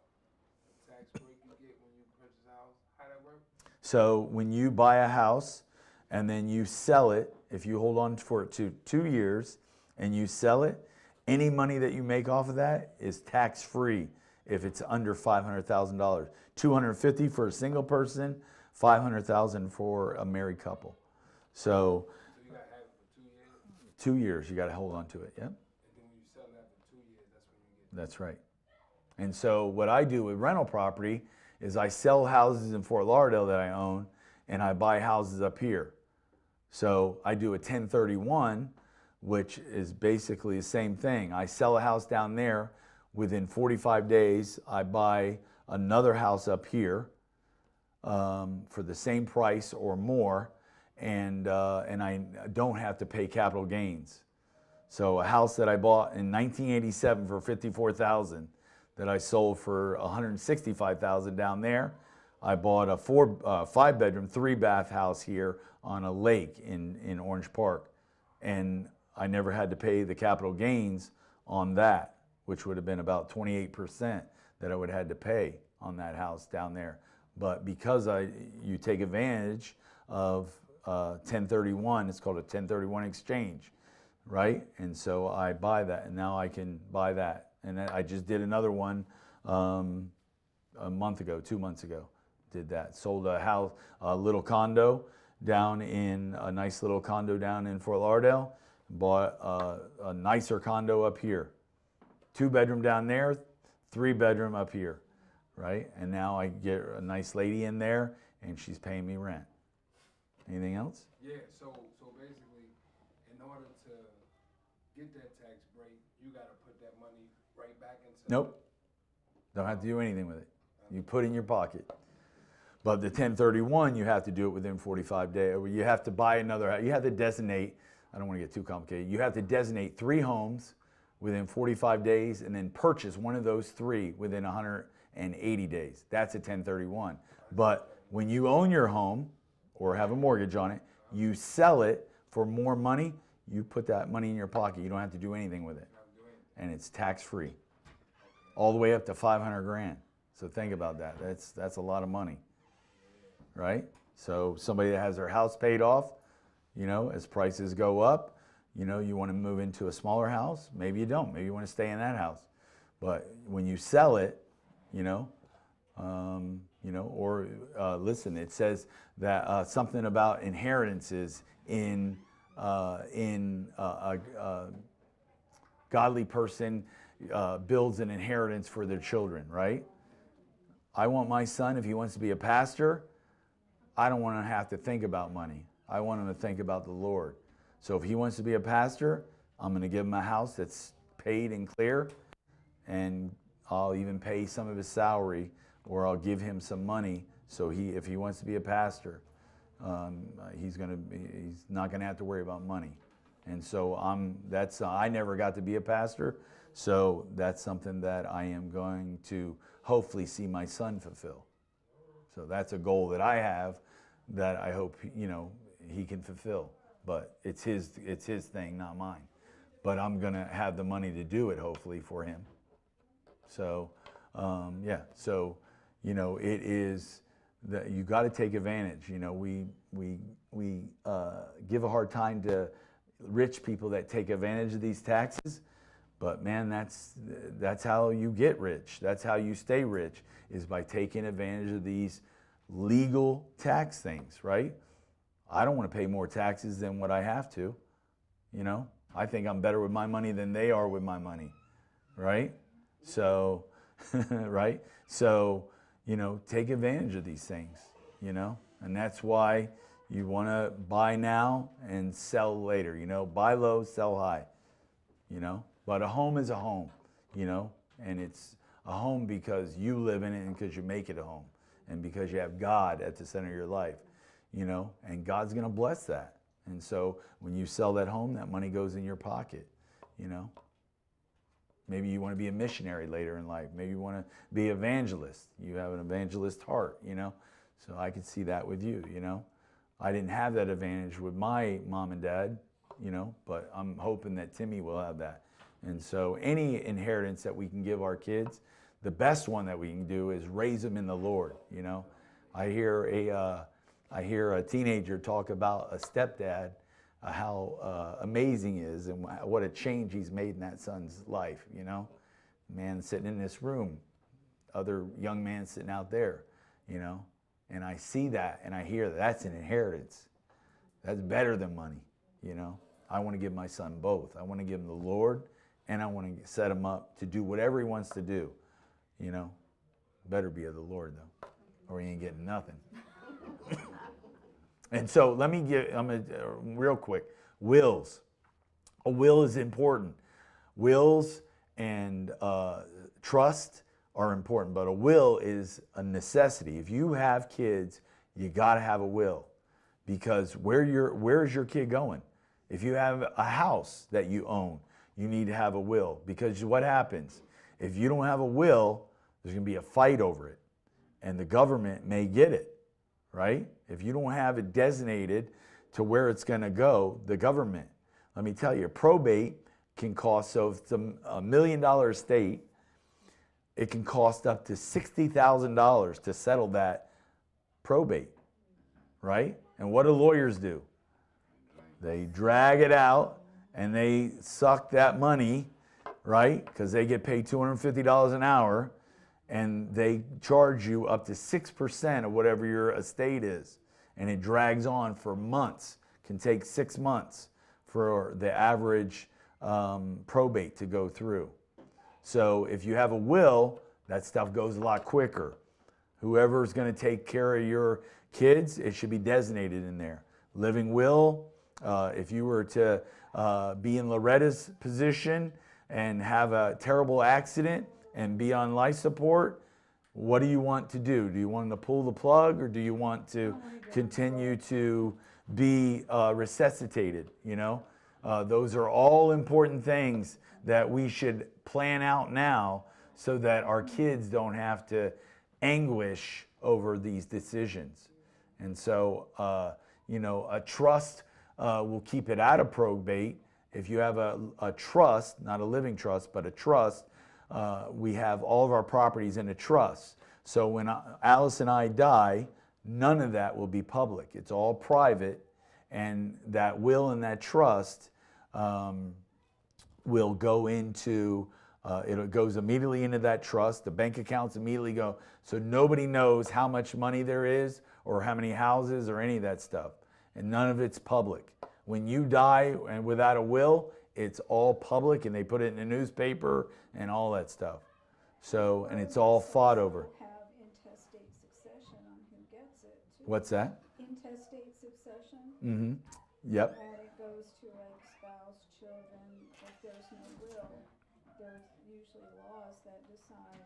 the tax break you get when you purchase a house. How that work? So when you buy a house and then you sell it, if you hold on for it to two years and you sell it, any money that you make off of that is tax free if it's under five hundred thousand dollars. Two hundred fifty for a single person, five hundred thousand for a married couple. So So you gotta have it for two years, two years you got to hold on to it. Yep, and then when you sell it after two years, that's when you get. that's right. And so what I do with rental property is I sell houses in Fort Lauderdale that I own and I buy houses up here. So I do a 1031, which is basically the same thing. I sell a house down there. Within 45 days, I buy another house up here um, for the same price or more, and, uh, and I don't have to pay capital gains. So a house that I bought in 1987 for 54,000 that I sold for 165,000 down there. I bought a four, uh, five bedroom, three bath house here on a lake in, in Orange Park. And I never had to pay the capital gains on that, which would have been about 28% that I would have had to pay on that house down there. But because I, you take advantage of uh, 1031, it's called a 1031 exchange, right? And so I buy that, and now I can buy that. And I just did another one um, a month ago, two months ago. Did that. Sold a house, a little condo down in a nice little condo down in Fort Lauderdale. Bought a, a nicer condo up here. Two bedroom down there, three bedroom up here, right? And now I get a nice lady in there, and she's paying me rent. Anything else? Yeah, so, so basically, in order to get that tax break, you gotta put that money right back into. Nope. Don't have to do anything with it. You put it in your pocket. But the 1031, you have to do it within 45 days. You have to buy another. You have to designate. I don't want to get too complicated. You have to designate three homes within 45 days, and then purchase one of those three within 180 days. That's a 1031. But when you own your home or have a mortgage on it, you sell it for more money. You put that money in your pocket. You don't have to do anything with it, and it's tax free all the way up to 500 grand. So think about that. That's that's a lot of money, right? So somebody that has their house paid off, you know, as prices go up, you know, you want to move into a smaller house. Maybe you don't. Maybe you want to stay in that house. But when you sell it, you know, um, you know, or uh, listen, it says that uh, something about inheritances in uh, in uh, a, a godly person uh, builds an inheritance for their children, right? I want my son, if he wants to be a pastor, I don't want to have to think about money. I want him to think about the Lord. So if he wants to be a pastor, I'm going to give him a house that's paid and clear, and I'll even pay some of his salary, or I'll give him some money. So he, if he wants to be a pastor, um, be, he's not going to have to worry about money. And so I'm that's uh, I never got to be a pastor, so that's something that I am going to hopefully see my son fulfill. So that's a goal that I have that I hope you know he can fulfill. But it's his it's his thing, not mine. But I'm gonna have the money to do it hopefully for him. So um, yeah, so you know it is that you got to take advantage. You know we we we uh, give a hard time to rich people that take advantage of these taxes. But man, that's that's how you get rich. That's how you stay rich is by taking advantage of these legal tax things, right? I don't want to pay more taxes than what I have to. You know, I think I'm better with my money than they are with my money, right? So, right? So, you know, take advantage of these things, you know, and that's why you want to buy now and sell later, you know, buy low, sell high, you know. But a home is a home, you know, and it's a home because you live in it and because you make it a home and because you have God at the center of your life, you know, and God's going to bless that. And so when you sell that home, that money goes in your pocket, you know. Maybe you want to be a missionary later in life. Maybe you want to be evangelist. You have an evangelist heart, you know. So I could see that with you, you know. I didn't have that advantage with my mom and dad, you know, but I'm hoping that Timmy will have that. And so any inheritance that we can give our kids, the best one that we can do is raise them in the Lord, you know. I hear a, uh, I hear a teenager talk about a stepdad, uh, how uh, amazing is and what a change he's made in that son's life, you know. Man sitting in this room, other young man sitting out there, you know. And I see that and I hear that that's an inheritance. That's better than money, you know. I want to give my son both. I want to give him the Lord and I want to set him up to do whatever he wants to do, You know, better be of the Lord though, or he ain't getting nothing. And so let me give. I'm uh, real quick. Wills. A will is important. Wills and uh, trust are important, but a will is a necessity. If you have kids, you got to have a will because where your where's your kid going? If you have a house that you own, you need to have a will because what happens if you don't have a will? There's going to be a fight over it, and the government may get it, right? If you don't have it designated to where it's going to go, the government. Let me tell you, probate can cost so if it's a, million dollar estate, it can cost up to sixty thousand dollars to settle that probate, right? And what do lawyers do? They drag it out and they suck that money, right? Because they get paid $250 an hour and they charge you up to 6% of whatever your estate is. And it drags on for months, can take six months for the average um, probate to go through. So if you have a will, that stuff goes a lot quicker. Whoever's going to take care of your kids, it should be designated in there. Living will, uh, if you were to uh, be in Loretta's position and have a terrible accident and be on life support, what do you want to do? Do you want to pull the plug or do you want to continue to be uh, resuscitated? You know, uh, those are all important things that we should plan out now so that our kids don't have to anguish over these decisions. And so, uh, you know, a trust uh, will keep it out of probate. If you have a, a trust, not a living trust, but a trust, uh, we have all of our properties in a trust. So when Alice and I die, none of that will be public. It's all private, and that will and that trust um, will go into. Uh, it goes immediately into that trust. The bank accounts immediately go. So nobody knows how much money there is or how many houses or any of that stuff. And none of it's public. When you die and without a will, it's all public and they put it in the newspaper and all that stuff. So, and it's all fought over. Have intestate succession on who gets it. too. What's that? Intestate succession, Mm-hmm. Yep. that it goes to like spouse, children, if there's no will, there's usually laws that decide.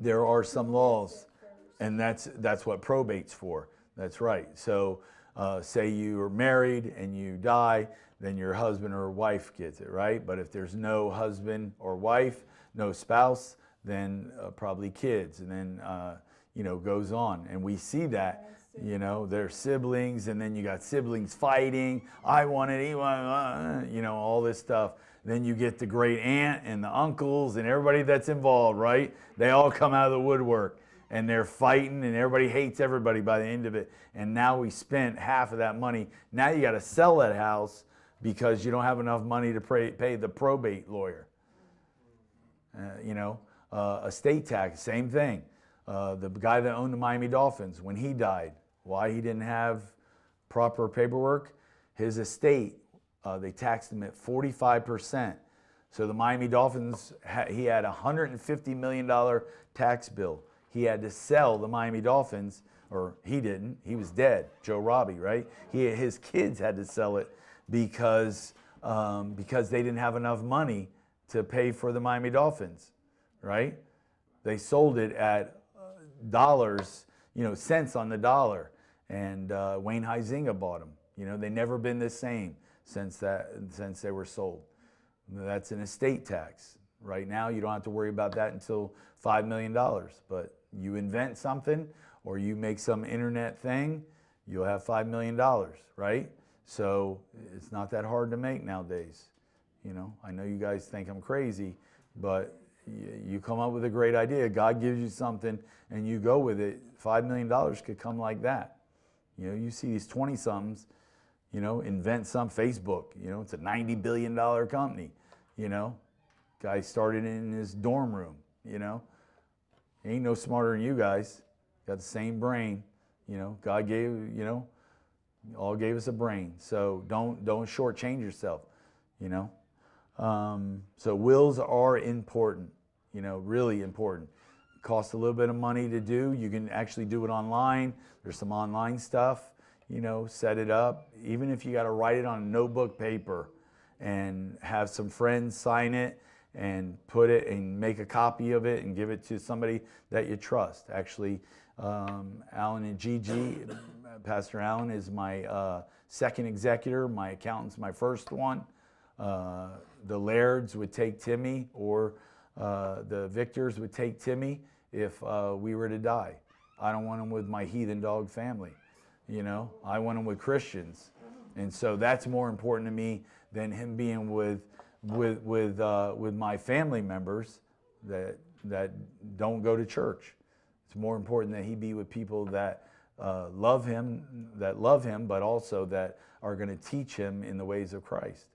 There are some laws. gets it first. And that's that's what probate's for. That's right. So, uh, say you are married and you die, then your husband or wife gets it, right? But if there's no husband or wife, no spouse, then uh, probably kids, and then uh, you know goes on. And we see that. You know, they're siblings, and then you got siblings fighting. I want it, he want, uh, you know, all this stuff. Then you get the great aunt and the uncles and everybody that's involved, right? They all come out of the woodwork and they're fighting and everybody hates everybody by the end of it. And now we spent half of that money. Now you got to sell that house because you don't have enough money to pay, pay the probate lawyer. Uh, you know, uh, estate tax, same thing. Uh, the guy that owned the Miami Dolphins, when he died, why he didn't have proper paperwork? His estate, uh, they taxed him at 45%. So the Miami Dolphins, he had a $150 million tax bill. He had to sell the Miami Dolphins, or he didn't. He was dead. Joe Robbie, right? He, his kids had to sell it because um, because they didn't have enough money to pay for the Miami Dolphins, right? They sold it at uh, dollars, you know, cents on the dollar, and uh, Wayne Huizinga bought them. You know, they've never been the same since that since they were sold. That's an estate tax. Right now, you don't have to worry about that until five million dollars. But you invent something or you make some internet thing, you'll have five million dollars, right? So it's not that hard to make nowadays. You know, I know you guys think I'm crazy, but you come up with a great idea. God gives you something and you go with it. Five million dollars could come like that. You know, you see these 20 somethings, you know, invent some Facebook. You know, it's a 90 billion dollar company. You know, guy started in his dorm room. You know, ain't no smarter than you guys. Got the same brain. You know, God gave you know, all gave us a brain. So don't don't shortchange yourself. You know, um, so wills are important. You know, really important. costs a little bit of money to do. You can actually do it online. There's some online stuff, you know, set it up. Even if you got to write it on notebook paper and have some friends sign it and put it and make a copy of it and give it to somebody that you trust. Actually, um, Alan and Gigi, Pastor Alan is my uh, second executor. My accountant's my first one. Uh, the Lairds would take Timmy, or uh, the Victors would take Timmy if uh, we were to die. I don't want him with my heathen dog family. You know, I want him with Christians, and so that's more important to me than him being with with with uh, with my family members that that don't go to church. It's more important that he be with people that uh, love him, that love him, but also that are going to teach him in the ways of Christ.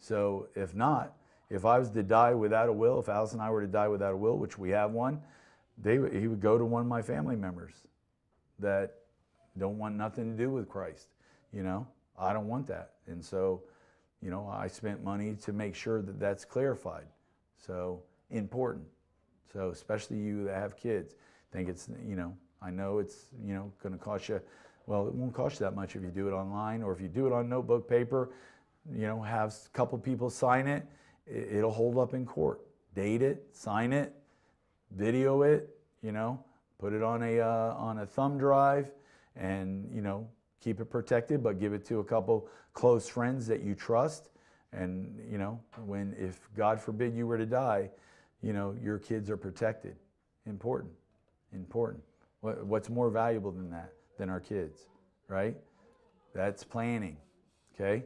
So if not, if I was to die without a will, if Alice and I were to die without a will, which we have one, they, he would go to one of my family members that don't want nothing to do with Christ. You know, I don't want that. And so, you know, I spent money to make sure that that's clarified. So important. So especially you that have kids, think it's, you know, I know it's, you know, going to cost you, well, it won't cost you that much if you do it online or if you do it on notebook paper, you know, have a couple people sign it, it'll hold up in court. Date it, sign it, video it, you know, put it on a, uh, on a thumb drive and, you know, keep it protected, but give it to a couple close friends that you trust. And, you know, when, if God forbid you were to die, you know, your kids are protected. Important, important. What, what's more valuable than that, than our kids, right? That's planning, okay?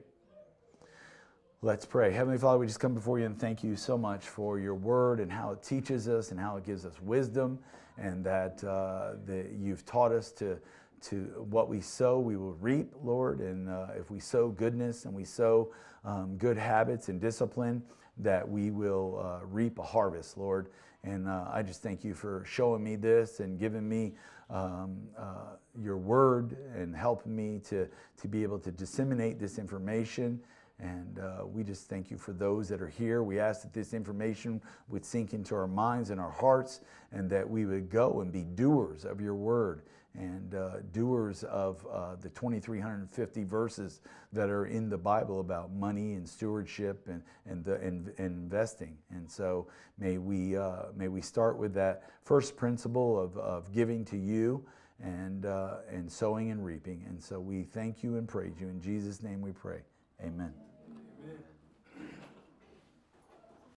Let's pray. Heavenly Father, we just come before you and thank you so much for your word and how it teaches us and how it gives us wisdom and that, uh, that you've taught us to, to what we sow, we will reap, Lord. And uh, if we sow goodness and we sow um, good habits and discipline, that we will uh, reap a harvest, Lord. And uh, I just thank you for showing me this and giving me um, uh, your word and helping me to, to be able to disseminate this information. And uh, we just thank you for those that are here. We ask that this information would sink into our minds and our hearts and that we would go and be doers of your word and uh, doers of uh, the 2,350 verses that are in the Bible about money and stewardship and, and, the, and, and investing. And so may we, uh, may we start with that first principle of, of giving to you and, uh, and sowing and reaping. And so we thank you and praise you. In Jesus' name we pray. Amen. Amen.